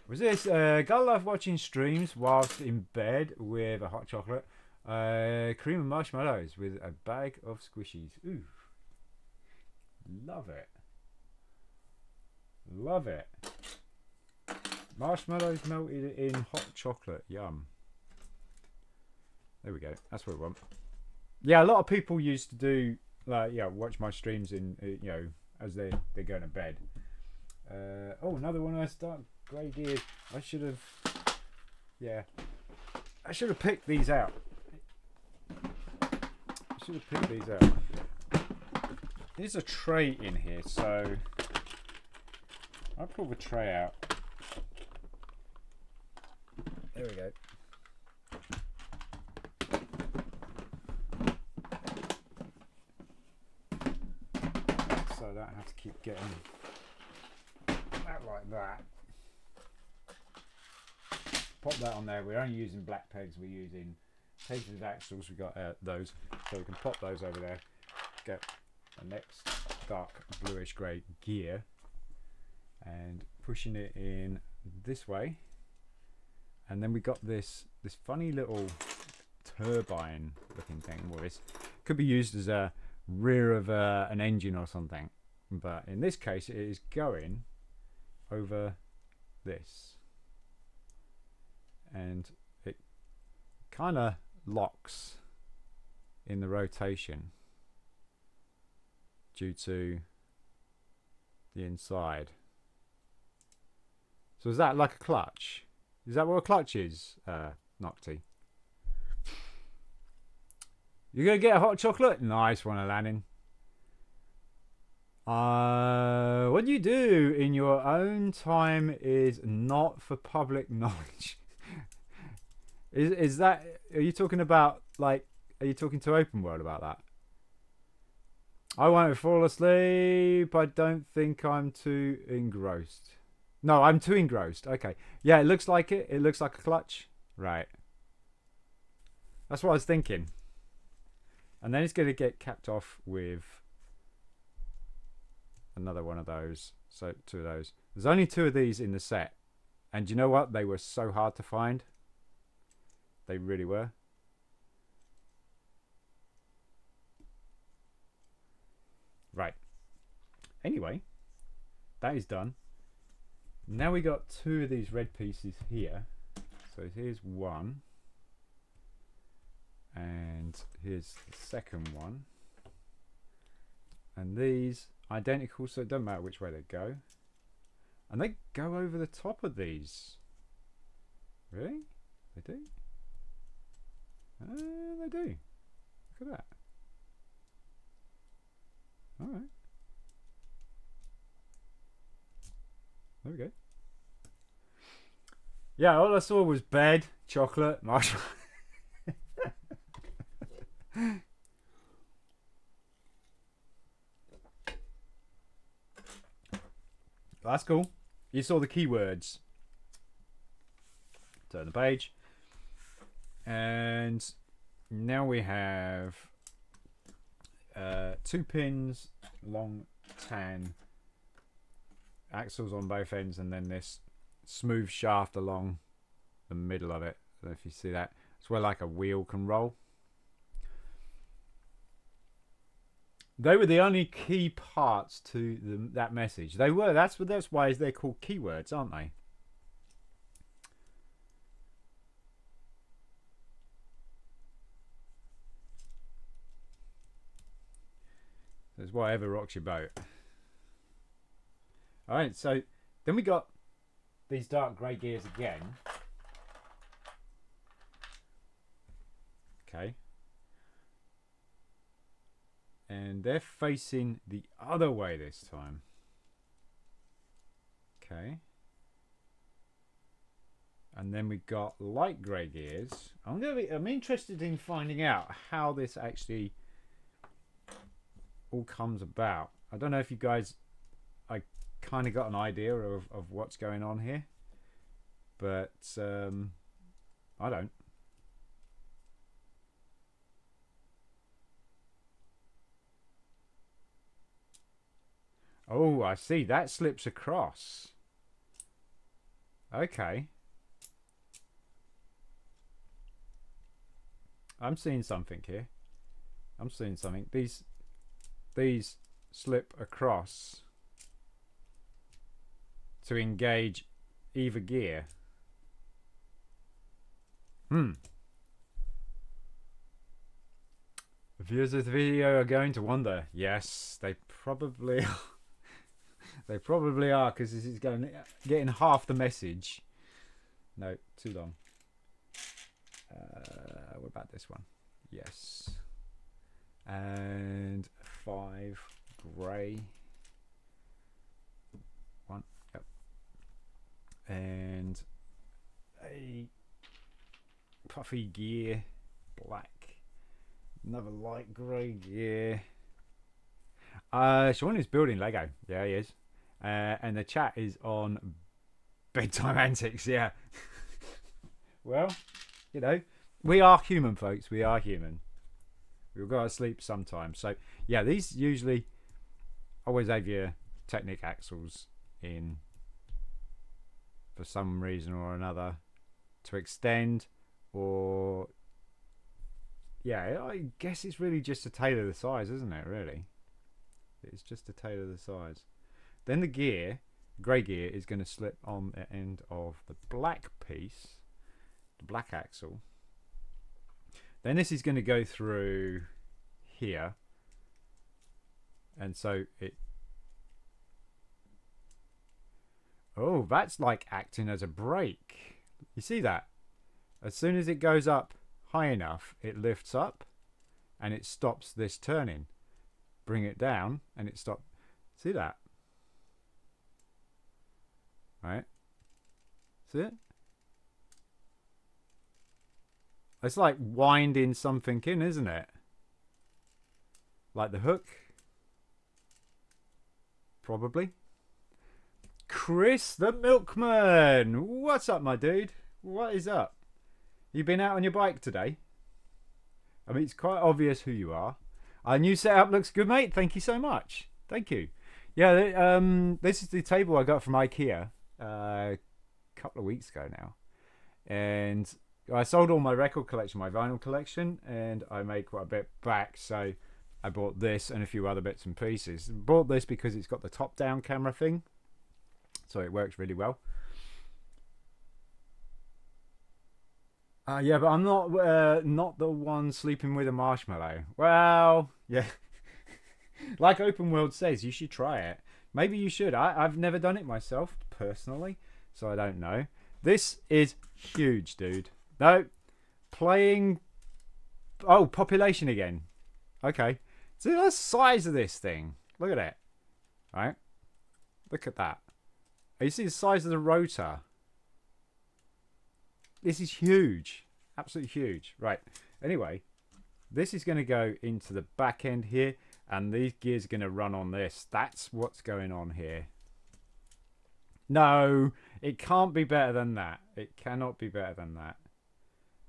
Was this uh got love watching streams whilst in bed with a hot chocolate uh cream and marshmallows with a bag of squishies. Ooh. Love it. Love it. Marshmallows melted in hot chocolate. Yum there we go. That's what we want. Yeah, a lot of people used to do like yeah, watch my streams in uh, you know as they they're going to bed. Uh, oh, another one I start grey gears. I should have. Yeah, I should have picked these out. I should have picked these out. There's a tray in here, so I'll pull the tray out. There we go. I don't have to keep getting that like that. Pop that on there. We're only using black pegs. We're using pegs axles. We got uh, those, so we can pop those over there. Get the next dark bluish grey gear and pushing it in this way. And then we got this this funny little turbine looking thing. Well, this could be used as a rear of uh, an engine or something but in this case it is going over this. And it kind of locks in the rotation due to the inside. So is that like a clutch? Is that what a clutch is uh Nocti? You're gonna get a hot chocolate? Nice one Alanin uh, what you do in your own time is not for public knowledge. is is that? Are you talking about like? Are you talking to Open World about that? I won't fall asleep. I don't think I'm too engrossed. No, I'm too engrossed. Okay. Yeah, it looks like it. It looks like a clutch. Right. That's what I was thinking. And then it's going to get capped off with another one of those. So two of those. There's only two of these in the set, And you know what? They were so hard to find. They really were. Right. Anyway, that is done. Now we got two of these red pieces here. So here's one. And here's the second one. And these identical, so it doesn't matter which way they go. And they go over the top of these. Really? They do? Uh, they do. Look at that. Alright. There we go. Yeah, all I saw was bed, chocolate, marshmallow. That's cool. You saw the keywords. Turn the page. And now we have uh, two pins, long tan axles on both ends, and then this smooth shaft along the middle of it. If you see that. It's where like a wheel can roll. They were the only key parts to the, that message. They were. That's what that's why they're called keywords, aren't they? There's whatever rocks your boat. All right, so then we got these dark grey gears again. Okay. And they're facing the other way this time. Okay. And then we've got light grey gears. I'm gonna be I'm interested in finding out how this actually all comes about. I don't know if you guys I kind of got an idea of, of what's going on here. But um, I don't. Oh, I see. That slips across. Okay. I'm seeing something here. I'm seeing something. These these slip across to engage either gear. Hmm. Viewers of the video are going to wonder. Yes, they probably they probably are because this is going getting half the message. No, too long. Uh, what about this one? Yes. And five grey. One. Yep. And a puffy gear, black. Another light grey gear. Uh, Shaun is building Lego. Yeah, he is. Uh, and the chat is on bedtime antics. Yeah. well, you know, we are human, folks. We are human. We've got to sleep sometimes. So, yeah, these usually always have your Technic axles in for some reason or another to extend or yeah i guess it's really just to tailor the size isn't it really it's just to tailor the size then the gear grey gear is going to slip on the end of the black piece the black axle then this is going to go through here and so it oh that's like acting as a brake you see that as soon as it goes up high enough, it lifts up and it stops this turning. Bring it down and it stops. See that? Right? See it? It's like winding something in, isn't it? Like the hook. Probably. Chris the Milkman! What's up, my dude? What is up? You been out on your bike today? I mean, it's quite obvious who you are. Our new setup looks good, mate. Thank you so much. Thank you. Yeah, um, this is the table I got from IKEA a couple of weeks ago now, and I sold all my record collection, my vinyl collection, and I made quite a bit back. So I bought this and a few other bits and pieces. Bought this because it's got the top-down camera thing, so it works really well. Uh, yeah, but I'm not uh, not the one sleeping with a marshmallow. Well, yeah. like Open World says, you should try it. Maybe you should. I, I've never done it myself, personally, so I don't know. This is huge, dude. No, playing. Oh, population again. Okay. See the size of this thing. Look at it. Right? Look at that. Oh, you see the size of the rotor. This is huge. Absolutely huge. Right. Anyway, this is going to go into the back end here. And these gears are going to run on this. That's what's going on here. No, it can't be better than that. It cannot be better than that.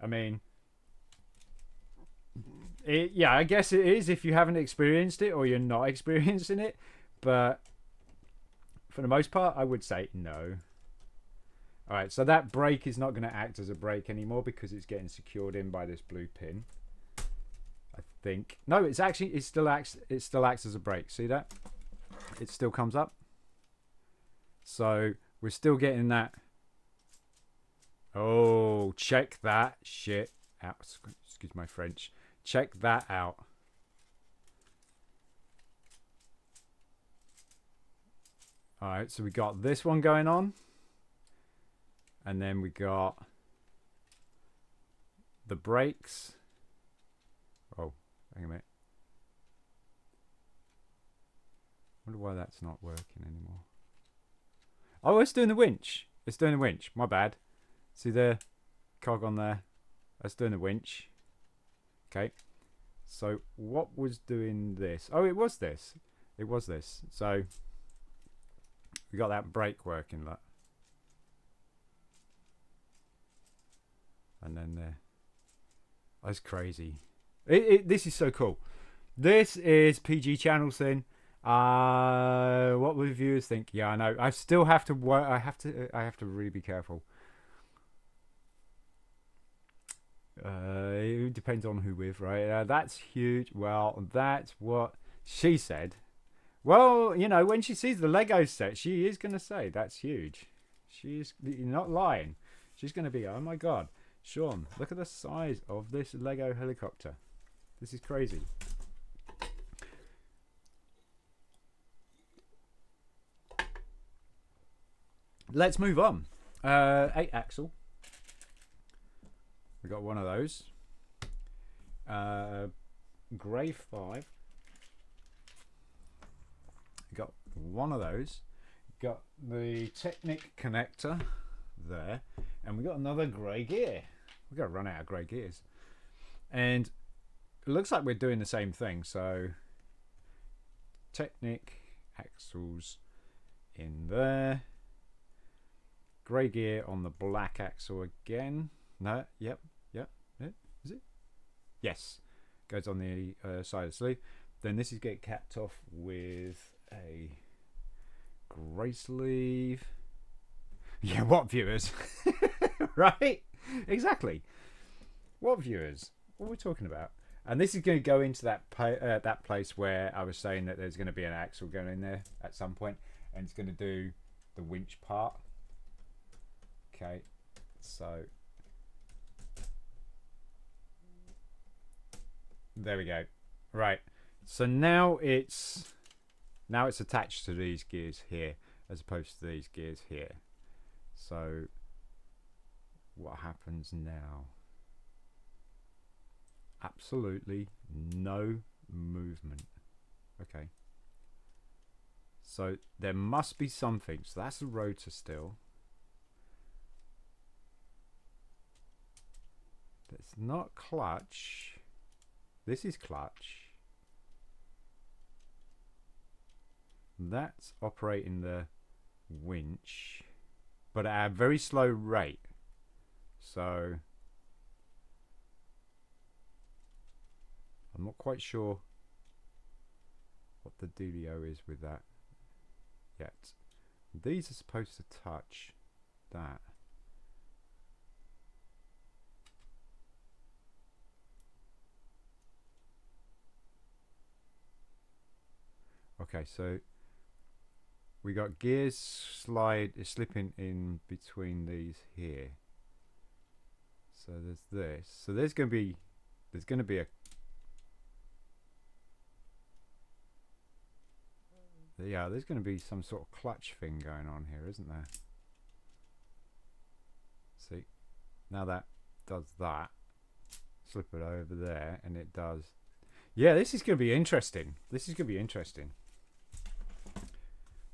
I mean, it, yeah, I guess it is if you haven't experienced it or you're not experiencing it. But for the most part, I would say no. All right, so that brake is not going to act as a brake anymore because it's getting secured in by this blue pin. I think. No, it's actually it still acts it still acts as a brake. See that? It still comes up. So we're still getting that. Oh, check that shit out. Excuse my French. Check that out. Alright, so we got this one going on. And then we got the brakes. Oh, hang on a minute. wonder why that's not working anymore. Oh, it's doing the winch. It's doing the winch. My bad. See the cog on there? That's doing the winch. Okay. So what was doing this? Oh, it was this. It was this. So we got that brake working. Look. And then there. That's crazy. It, it, this is so cool. This is PG Channels thing. Uh, what will viewers think? Yeah, I know. I still have to work. I have to. I have to really be careful. Uh, it depends on who with, right? Uh, that's huge. Well, that's what she said. Well, you know, when she sees the Lego set, she is going to say that's huge. She's not lying. She's going to be, oh my god, Shaun, look at the size of this Lego helicopter. This is crazy. Let's move on. Uh, eight axle. We got one of those. Uh, grey five. We got one of those. Got the Technic connector there, and we got another grey gear. We got to run out of grey gears, and it looks like we're doing the same thing. So Technic axles in there grey gear on the black axle again. No, yep, yep. Is it? Yes. Goes on the uh, side of the sleeve. Then this is get capped off with a grey sleeve. Yeah, what viewers? right? Exactly. What viewers? What are we talking about? And this is going to go into that uh, that place where I was saying that there's going to be an axle going in there at some point, and it's going to do the winch part. Okay, so there we go. Right, so now it's now it's attached to these gears here as opposed to these gears here. So what happens now? Absolutely no movement. Okay. So there must be something. So that's the rotor still. It's not clutch. This is clutch. That's operating the winch, but at a very slow rate. So I'm not quite sure what the dealio is with that yet. These are supposed to touch that. Okay, so we got gears slide is slipping in between these here. So there's this. So there's going to be there's going to be a yeah, there's going to be some sort of clutch thing going on here, isn't there? See, now that does that, slip it over there, and it does. Yeah, this is going to be interesting. This is going to be interesting.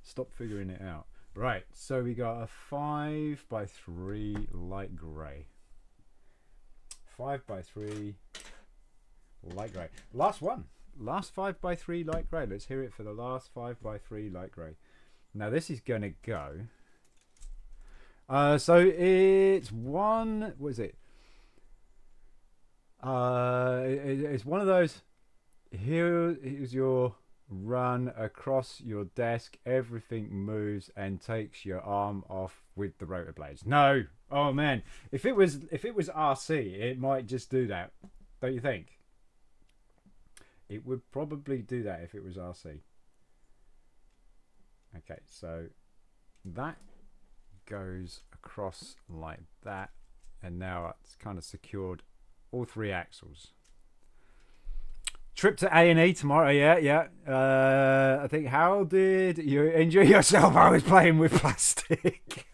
Stop figuring it out. Right, so we got a 5 by 3 light grey. 5 by 3 light grey. Last one. Last 5 by 3 light grey. Let's hear it for the last 5 by 3 light grey. Now this is going to go. Uh, so it's one. What is it? Uh, it, it's one of those. Here is your run across your desk. Everything moves and takes your arm off with the rotor blades. No, oh man, if it was if it was RC, it might just do that. Don't you think? It would probably do that if it was RC. Okay, so that goes across like that, and now it's kind of secured all three axles. Trip to A and E tomorrow. Yeah, yeah. Uh, I think. How did you enjoy yourself? I was playing with plastic.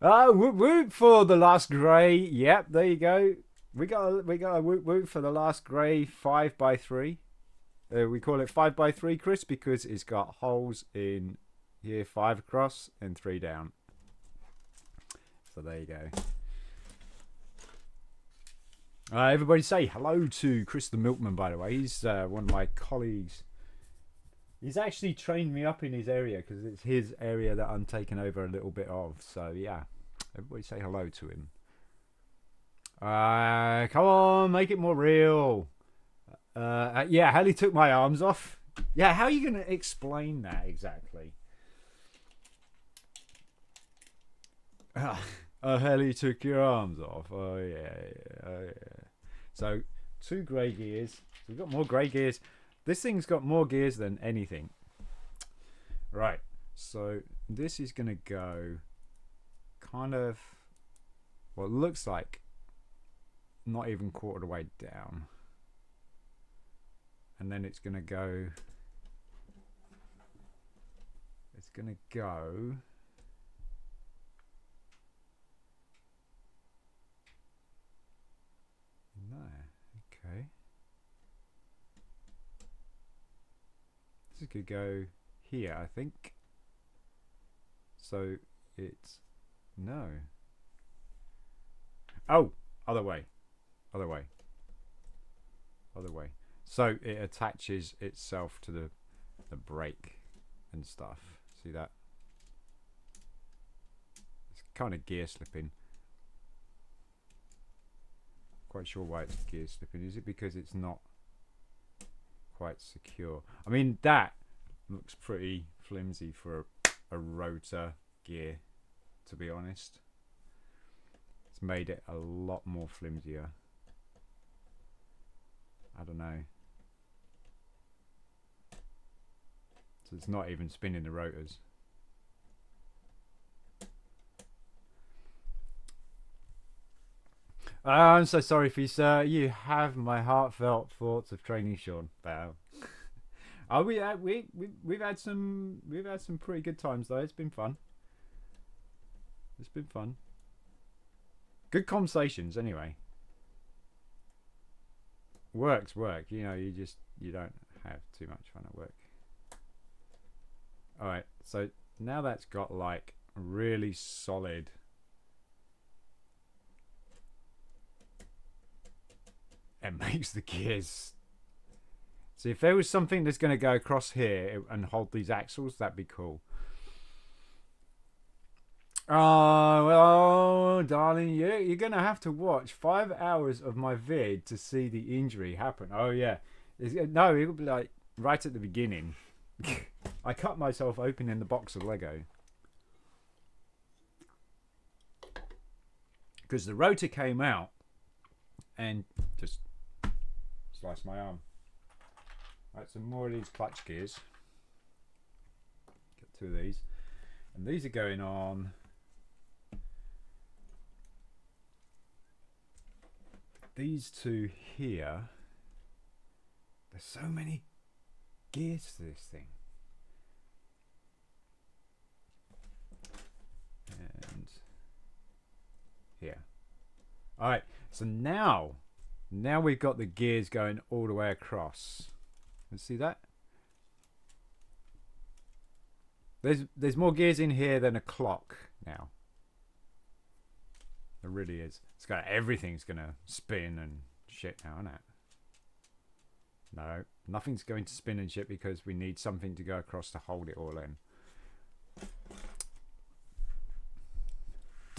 uh, whoop whoop for the last grey. Yep, there you go. We got a, we got a whoop whoop for the last grey five by three. Uh, we call it five by three, Chris, because it's got holes in here, five across and three down. So there you go. Uh, everybody say hello to Chris the Milkman, by the way. He's uh, one of my colleagues. He's actually trained me up in his area because it's his area that I'm taking over a little bit of. So, yeah, everybody say hello to him. Uh, come on, make it more real. Uh, uh yeah, Haley took my arms off. Yeah, how are you going to explain that exactly? Uh, hell, Helly took your arms off. Oh yeah, yeah, oh, yeah. So two grey gears. We've got more grey gears. This thing's got more gears than anything. Right. So this is gonna go kind of what looks like not even quarter the way down. And then it's gonna go it's gonna go Okay. This could go here, I think. So it's no. Oh, other way. Other way. Other way. So it attaches itself to the the brake and stuff. See that? It's kind of gear slipping quite sure why it's gear slipping. Is it because it's not quite secure? I mean, that looks pretty flimsy for a, a rotor gear, to be honest. It's made it a lot more flimsier. I don't know. So it's not even spinning the rotors. I'm so sorry for you, sir. You have my heartfelt thoughts of training Shaun. Bow. oh, we, uh, we we we've had some we've had some pretty good times though. It's been fun. It's been fun. Good conversations, anyway. Works work. You know, you just you don't have too much fun at work. All right, so now that's got like really solid it makes the gears. So if there was something that's going to go across here and hold these axles, that'd be cool. Oh, well, darling, you, you're going to have to watch five hours of my vid to see the injury happen. Oh, yeah. It's, no, it would be like right at the beginning. I cut myself open in the box of Lego. Because the rotor came out and just sliced my arm. Right, some more of these clutch gears. Get two of these. And these are going on these two here. There's so many gears to this thing. And here. Alright, so now now we've got the gears going all the way across. Let's see that? There's there's more gears in here than a clock now. There really is. It's got everything's gonna spin and shit now, isn't it? No, nothing's going to spin and shit because we need something to go across to hold it all in.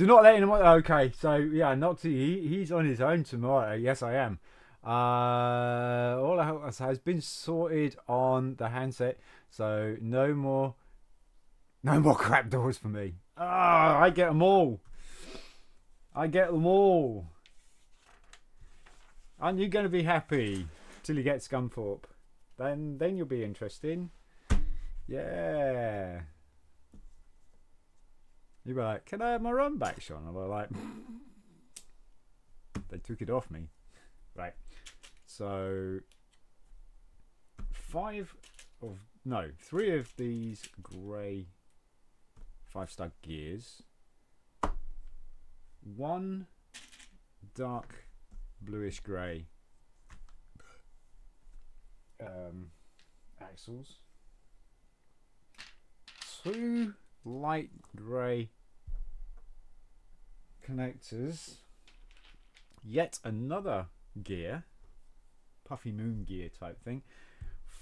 Do not let him. Okay, so yeah, Noxy, he, he's on his own tomorrow. Yes, I am. Uh, all has been sorted on the handset, so no more, no more crap doors for me. Ah, oh, I get them all. I get them all. Aren't you going to be happy till you get Scunthorpe? Then, then you'll be interesting. Yeah. You were like, "Can I have my run back, Shaun?" And I was like, "They took it off me." Right. So five of no, three of these grey five star gears. One dark bluish grey um, axles. Two light grey connectors. Yet another gear, puffy moon gear type thing.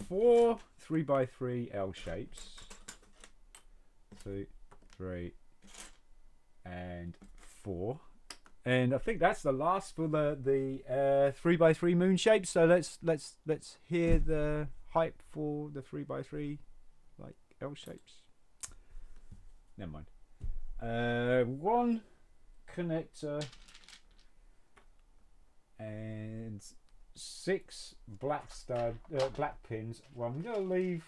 Four 3x3 L shapes. Two, three, and four. And I think that's the last for the the uh, three by three moon shapes. So let's let's let's hear the hype for the three by three like L shapes. Never mind. Uh, one connector and six black stud uh, black pins. Well, I'm gonna leave.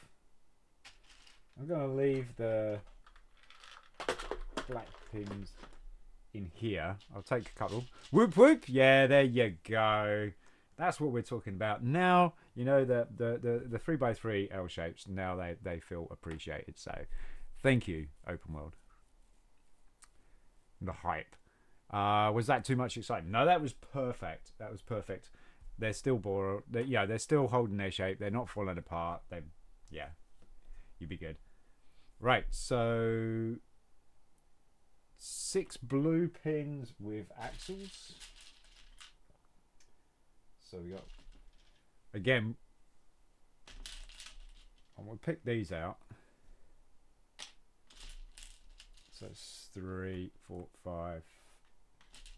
I'm gonna leave the black pins in here. I'll take a couple. Whoop whoop. Yeah, there you go. That's what we're talking about. Now you know the the the, the three by three L shapes. Now they they feel appreciated. So Thank you, open world. The hype. Uh, was that too much excitement? No, that was perfect. That was perfect. They're still bore. They're, yeah, they're still holding their shape. They're not falling apart. They, yeah, you'd be good. Right. So six blue pins with axles. So we got again. I'm gonna pick these out. So it's three, four, five,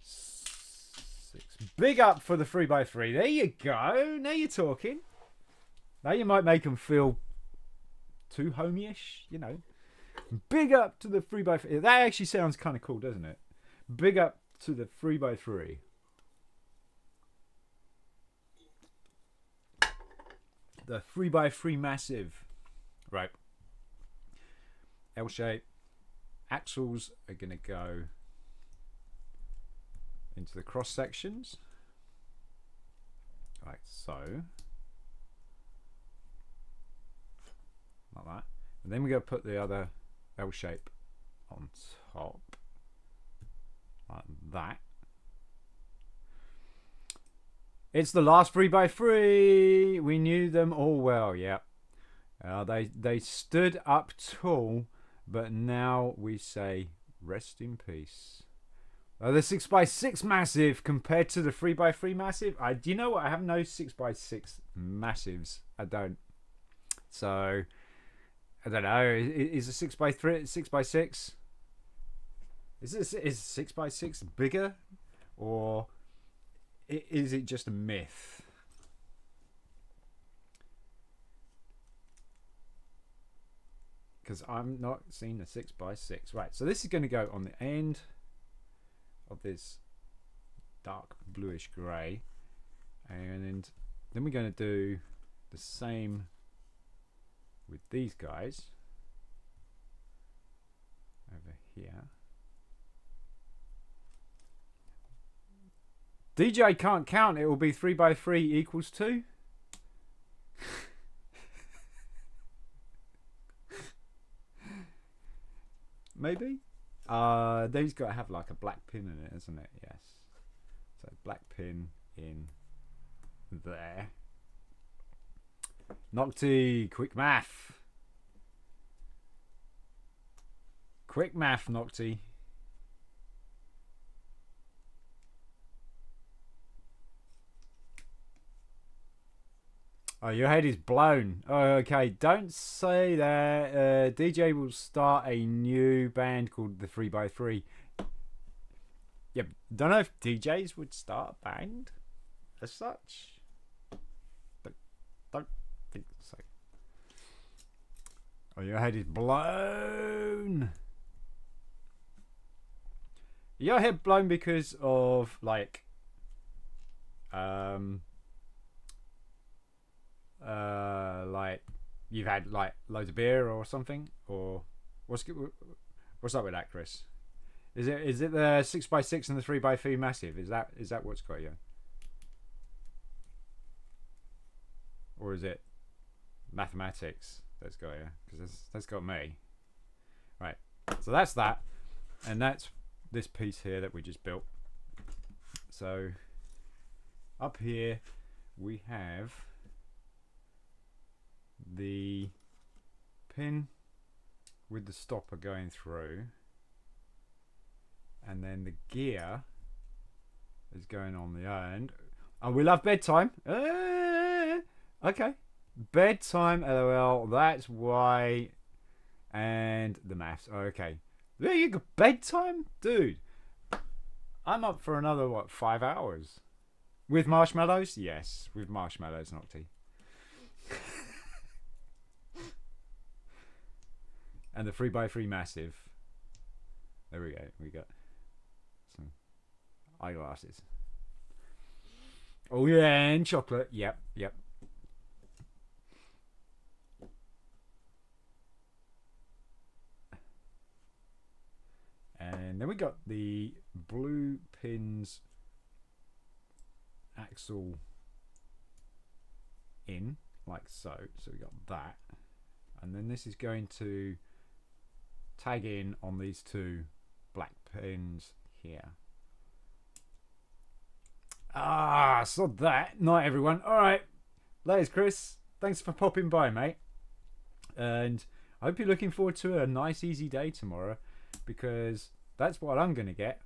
six. Big up for the three by three. There you go. Now you're talking. Now you might make them feel too homey-ish, you know. Big up to the three by three. That actually sounds kind of cool, doesn't it? Big up to the three by three. The three by three massive. Right. L shape axles are going to go into the cross sections. Like so. Like that. And then we're going to put the other L shape on top. Like that. It's the last 3x3 we knew them all well yeah. Uh, they they stood up tall but now we say, rest in peace. Uh, the 6x6 massive compared to the 3x3 massive. I Do you know what? I have no 6x6 massives. I don't. So, I don't know. Is, is a 6x3, 6x6? Is this is 6x6 bigger? Or is it just a myth? Because I'm not seeing a 6 by 6 Right, so this is going to go on the end of this dark bluish grey. And then we're going to do the same with these guys over here. DJ can't count. It will be 3 by 3 equals 2. Maybe? Uh, these got to have like a black pin in it, isn't it? Yes. So black pin in there. Nocti, quick math. Quick math, Nocti. Oh, your head is blown. Oh, okay. Don't say that. Uh, DJ will start a new band called the 3x3. Yep. Don't know if DJs would start a band as such. But don't think so. Oh, your head is blown. Your head blown because of like um uh like you've had like loads of beer or something? Or what's what's up with that chris? Is it is it the six by six and the three by three massive? Is that is that what's got you? Or is it mathematics that's got you? Because that's, that's got me. Right so that's that. And that's this piece here that we just built. So up here we have the pin with the stopper going through and then the gear is going on the end. Oh, we love bedtime. Uh, okay. Bedtime, lol. That's why. And the maths. Okay. There you go. Bedtime? Dude. I'm up for another, what, five hours? With marshmallows? Yes, with marshmallows, Nocti. And the 3x3 massive. There we go. We got some eyeglasses. Oh yeah, and chocolate. Yep, yep. And then we got the blue pins axle in like so. So we got that. And then this is going to tag in on these two black pins here. Ah, saw that. Night, everyone. All right. Laters, Chris. Thanks for popping by, mate. And I hope you're looking forward to a nice, easy day tomorrow because that's what I'm going to get.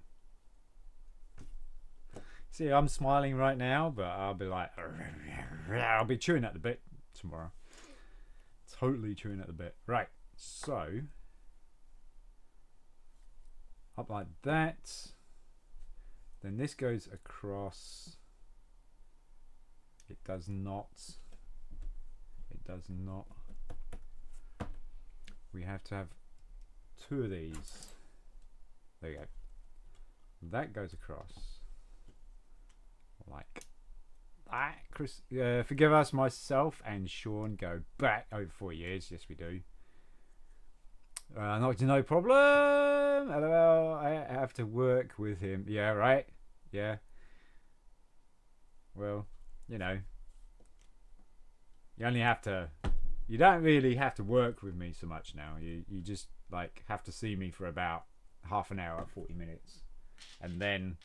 See, I'm smiling right now, but I'll be like, I'll be chewing at the bit tomorrow. Totally chewing at the bit. Right. So, up like that. Then this goes across. It does not. It does not. We have to have two of these. There you go. That goes across. Like that. Chris, uh, forgive us, myself and Shaun go back over four years. Yes, we do. Uh, not no problem. LOL. I have to work with him. Yeah, right. Yeah. Well, you know, you only have to. You don't really have to work with me so much now. You you just like have to see me for about half an hour, forty minutes, and then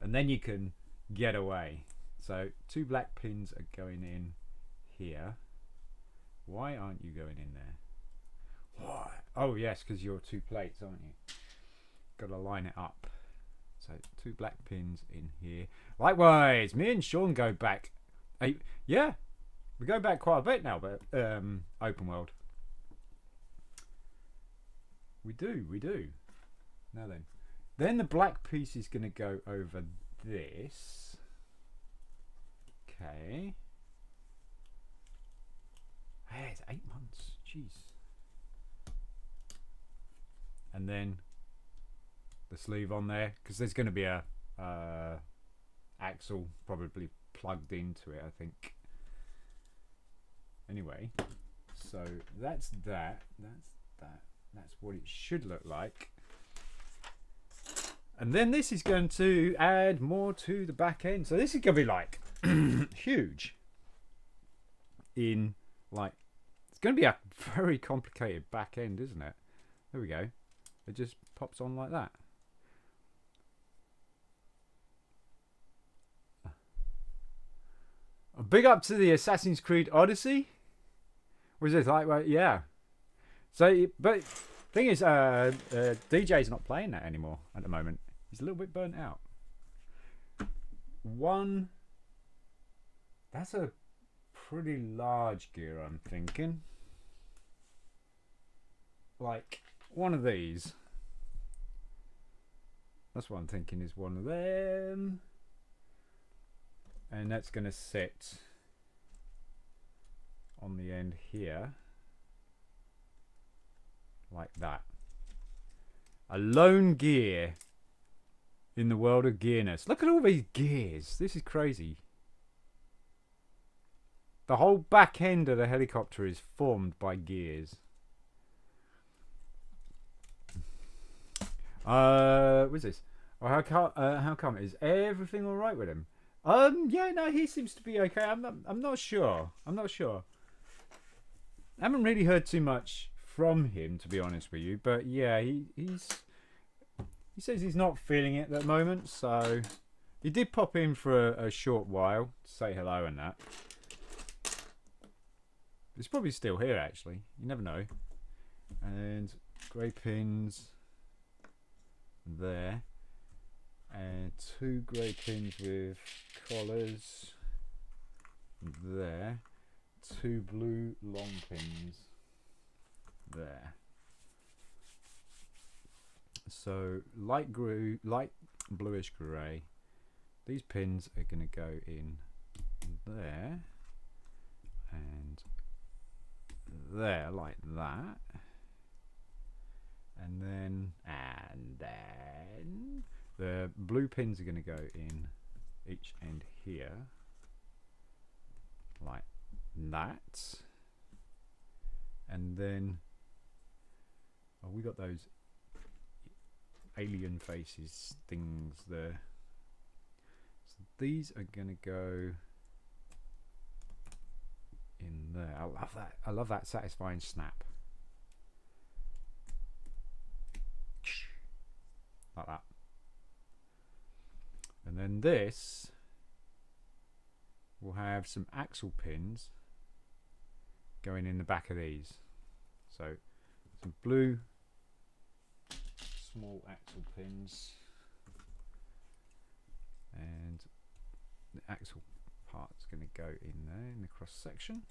and then you can get away. So two black pins are going in here. Why aren't you going in there? Oh yes, because you're two plates, aren't you? Got to line it up. So two black pins in here. Likewise, me and Shaun go back. Hey, yeah, we go back quite a bit now, but um, open world. We do, we do. Now then, then the black piece is going to go over this. Okay. Hey, it's eight months. Jeez and then the sleeve on there because there's going to be a uh, axle probably plugged into it I think anyway So that's that. That's that. That's what it should look like. And then this is going to add more to the back end. So this is going to be like huge. In like, it's going to be a very complicated back end, isn't it? There we go. It just pops on like that. A big up to the Assassin's Creed Odyssey. Was it like, well, yeah. So, but thing is, uh, uh, DJ's not playing that anymore at the moment. He's a little bit burnt out. One. That's a pretty large gear, I'm thinking. Like one of these. That's what I'm thinking is one of them. And that's going to sit on the end here. Like that. A lone gear in the world of gearness. Look at all these gears. This is crazy. The whole back end of the helicopter is formed by gears. Uh, what's this? Oh, how come? Uh, how come? Is everything all right with him? Um, yeah, no, he seems to be okay. I'm not, I'm not sure. I'm not sure. I haven't really heard too much from him, to be honest with you. But yeah, he he's he says he's not feeling it at the moment, so he did pop in for a, a short while to say hello and that. He's probably still here, actually. You never know. And grey pins there. And two grey pins with collars there. Two blue long pins there. So light grey, light bluish grey. These pins are going to go in there and there like that and then and then the blue pins are going to go in each end here. Like that. And then oh we got those alien faces things there. So these are going to go in there. I love that. I love that satisfying snap like that. And then this will have some axle pins going in the back of these. So some blue small axle pins and the axle part's going to go in there in the cross section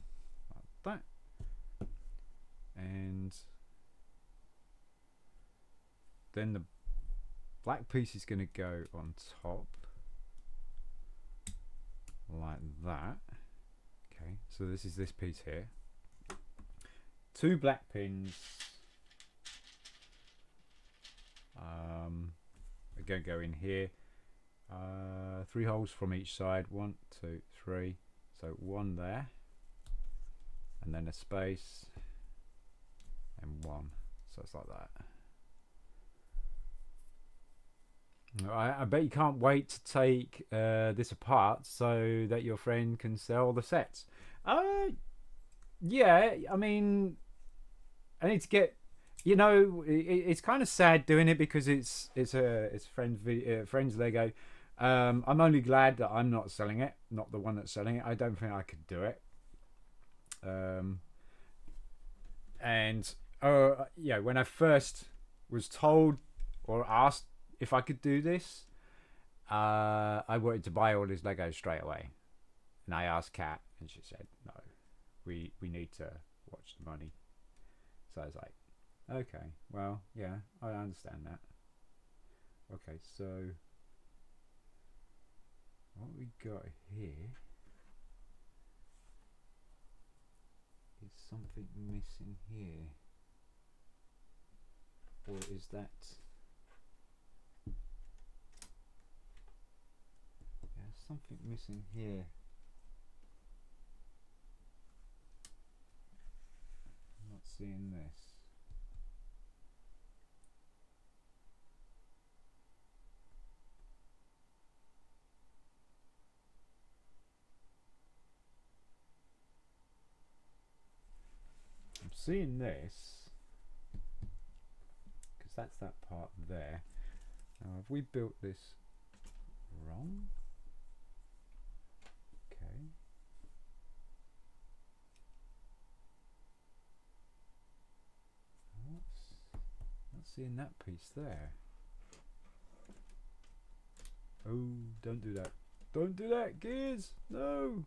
like that. And then the black piece is going to go on top like that. Okay so this is this piece here. Two black pins. Um, are going to go in here. Uh, three holes from each side. One two three. So one there. And then a space. And one. So it's like that I, I bet you can't wait to take uh, this apart so that your friend can sell the sets. Uh, yeah, I mean, I need to get. You know, it, it's kind of sad doing it because it's it's a it's friends uh, friends Lego. Um, I'm only glad that I'm not selling it, not the one that's selling it. I don't think I could do it. Um, and uh, yeah, when I first was told or asked if I could do this, uh, I wanted to buy all his Legos straight away. And I asked Kat, and she said, "No, we we need to watch the money." So I was like, "Okay, well, yeah, I understand that." Okay, so what we got here is something missing here, or is that? Something missing here. I'm Not seeing this. I'm seeing this because that's that part there. Now, have we built this wrong? Okay. Not, not seeing that piece there. Oh, don't do that. Don't do that, gears! No!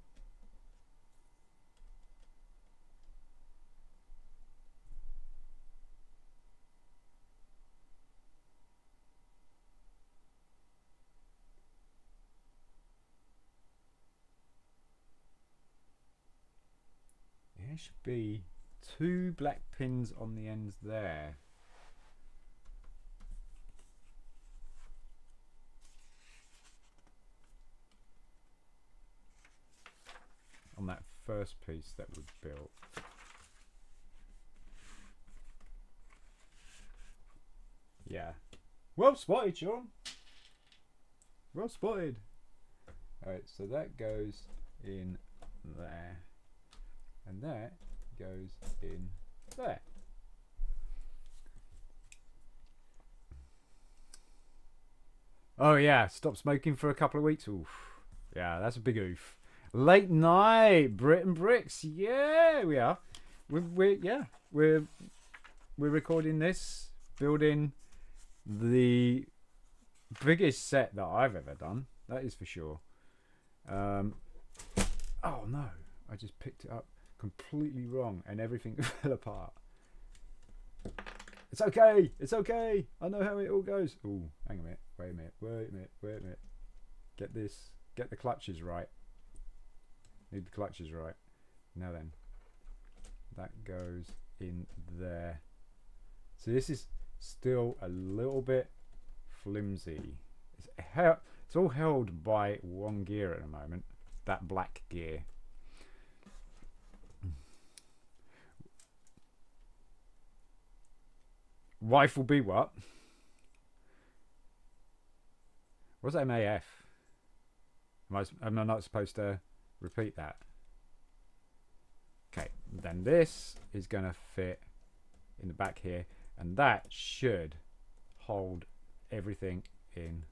There should be two black pins on the ends there. On that first piece that we built. Yeah. Well spotted, Sean. Well spotted. Alright, so that goes in there and that goes in there. Oh yeah, stop smoking for a couple of weeks. Oof. Yeah, that's a big oof. Late night, Brit'n Bricks. Yeah, we are. We're, we're yeah, we're we're recording this, building the biggest set that I've ever done. That is for sure. Um, oh no, I just picked it up completely wrong and everything fell apart. It's okay. It's okay. I know how it all goes. Oh, hang a minute. Wait a minute. Wait a minute. Wait a minute. Get this. Get the clutches right. Need the clutches right. Now then. That goes in there. So this is still a little bit flimsy. It's, it's all held by one gear at the moment. That black gear. Wife will be what? What's MAF? Am I, am I not supposed to repeat that? Okay, then this is going to fit in the back here, and that should hold everything in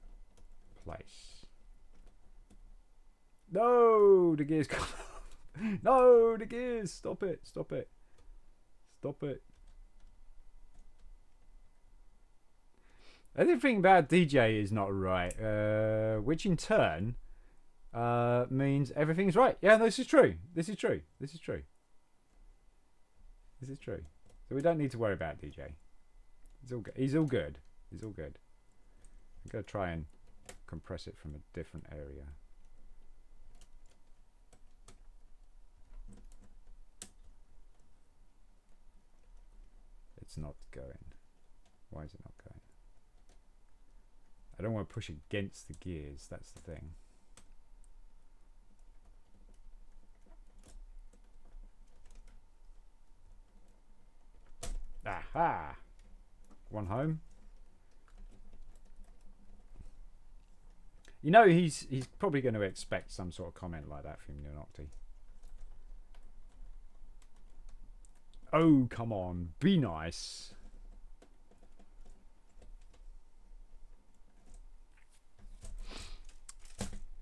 place. No, the gears come. No, the gears. Stop it. Stop it. Stop it. Everything about DJ is not right, uh, which in turn uh, means everything's right. Yeah, this is true. This is true. This is true. This is true. So we don't need to worry about DJ. He's all good. He's all good. He's all good. I'm going to try and compress it from a different area. It's not going. Why is it not going? I don't want to push against the gears, that's the thing. Aha! One home. You know he's he's probably going to expect some sort of comment like that from Nocti. Oh, come on. Be nice.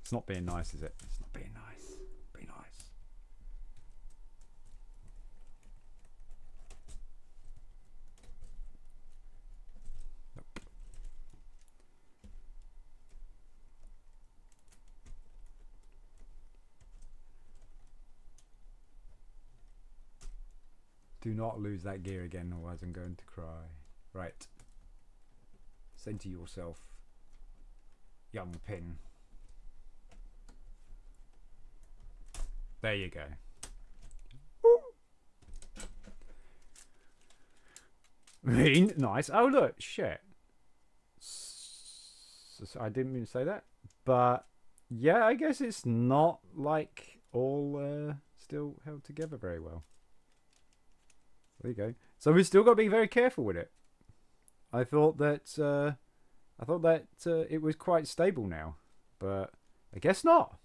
It's not being nice, is it? It's not being nice. Be nice. Nope. Do not lose that gear again, otherwise I'm going to cry. Right. Center yourself, young pin. There you go. Mean, nice. Oh look, shit. I didn't mean to say that, but yeah, I guess it's not like all uh, still held together very well. There you go. So we've still got to be very careful with it. I thought that uh, I thought that uh, it was quite stable now, but I guess not.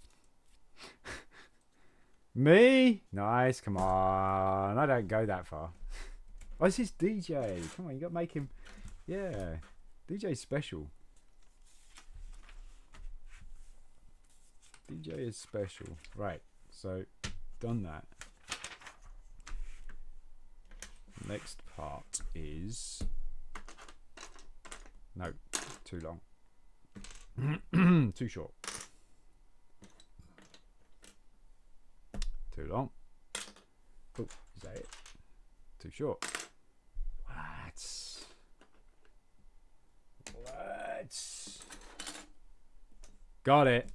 Me? Nice, come on. I don't go that far. This is DJ. Come on, you got to make him. Yeah, DJ's special. DJ is special. Right, so done that. Next part is. No, too long. too short. Too long. Oh, is that it? Too short. What? What? Got it.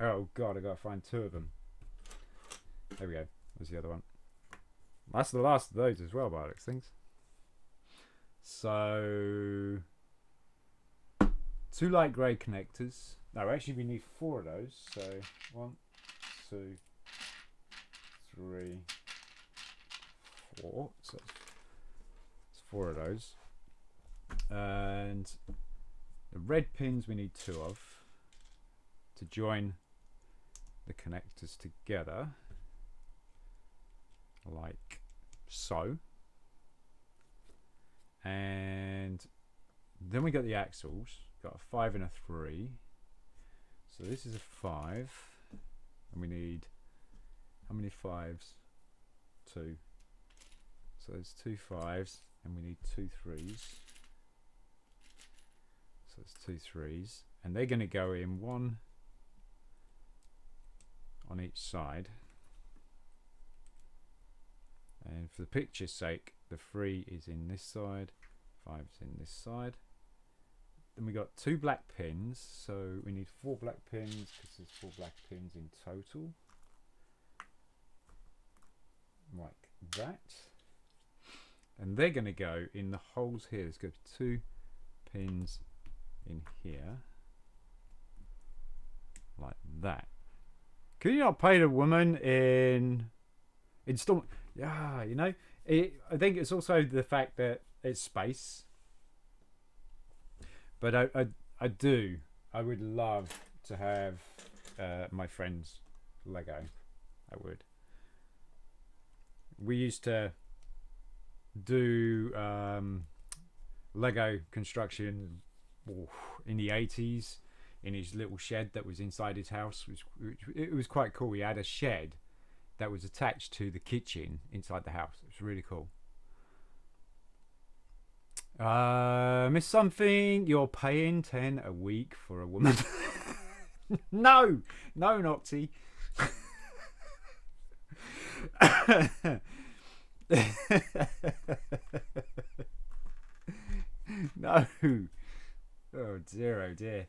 Oh god, I gotta find two of them. There we go. There's the other one. That's the last of those as well, by Alex things. So two light grey connectors. No, actually we need four of those. So one, two, three, four. So it's four of those. And the red pins we need two of to join the connectors together like so. And then we got the axles. Got a five and a three. So this is a five. And we need how many fives? Two. So there's two fives and we need two threes. So it's two threes. And they're going to go in one on each side and for the picture's sake the 3 is in this side 5 is in this side. Then we got two black pins so we need four black pins because there's four black pins in total. Like that. And they're going to go in the holes here. There's going to be two pins in here. Like that. Can you not pay the woman in installment? Yeah, you know, it, I think it's also the fact that it's space. But I, I, I do. I would love to have uh, my friend's Lego. I would. We used to do um, Lego construction in the 80s in his little shed that was inside his house. Which, which, it was quite cool. He had a shed that was attached to the kitchen inside the house. It was really cool. Uh, miss something? You're paying ten a week for a woman? no, no, Nocty. no. Oh dear, oh dear.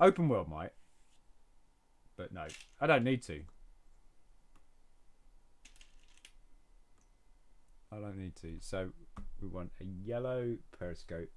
Open world might. But no, I don't need to. I don't need to. So we want a yellow periscope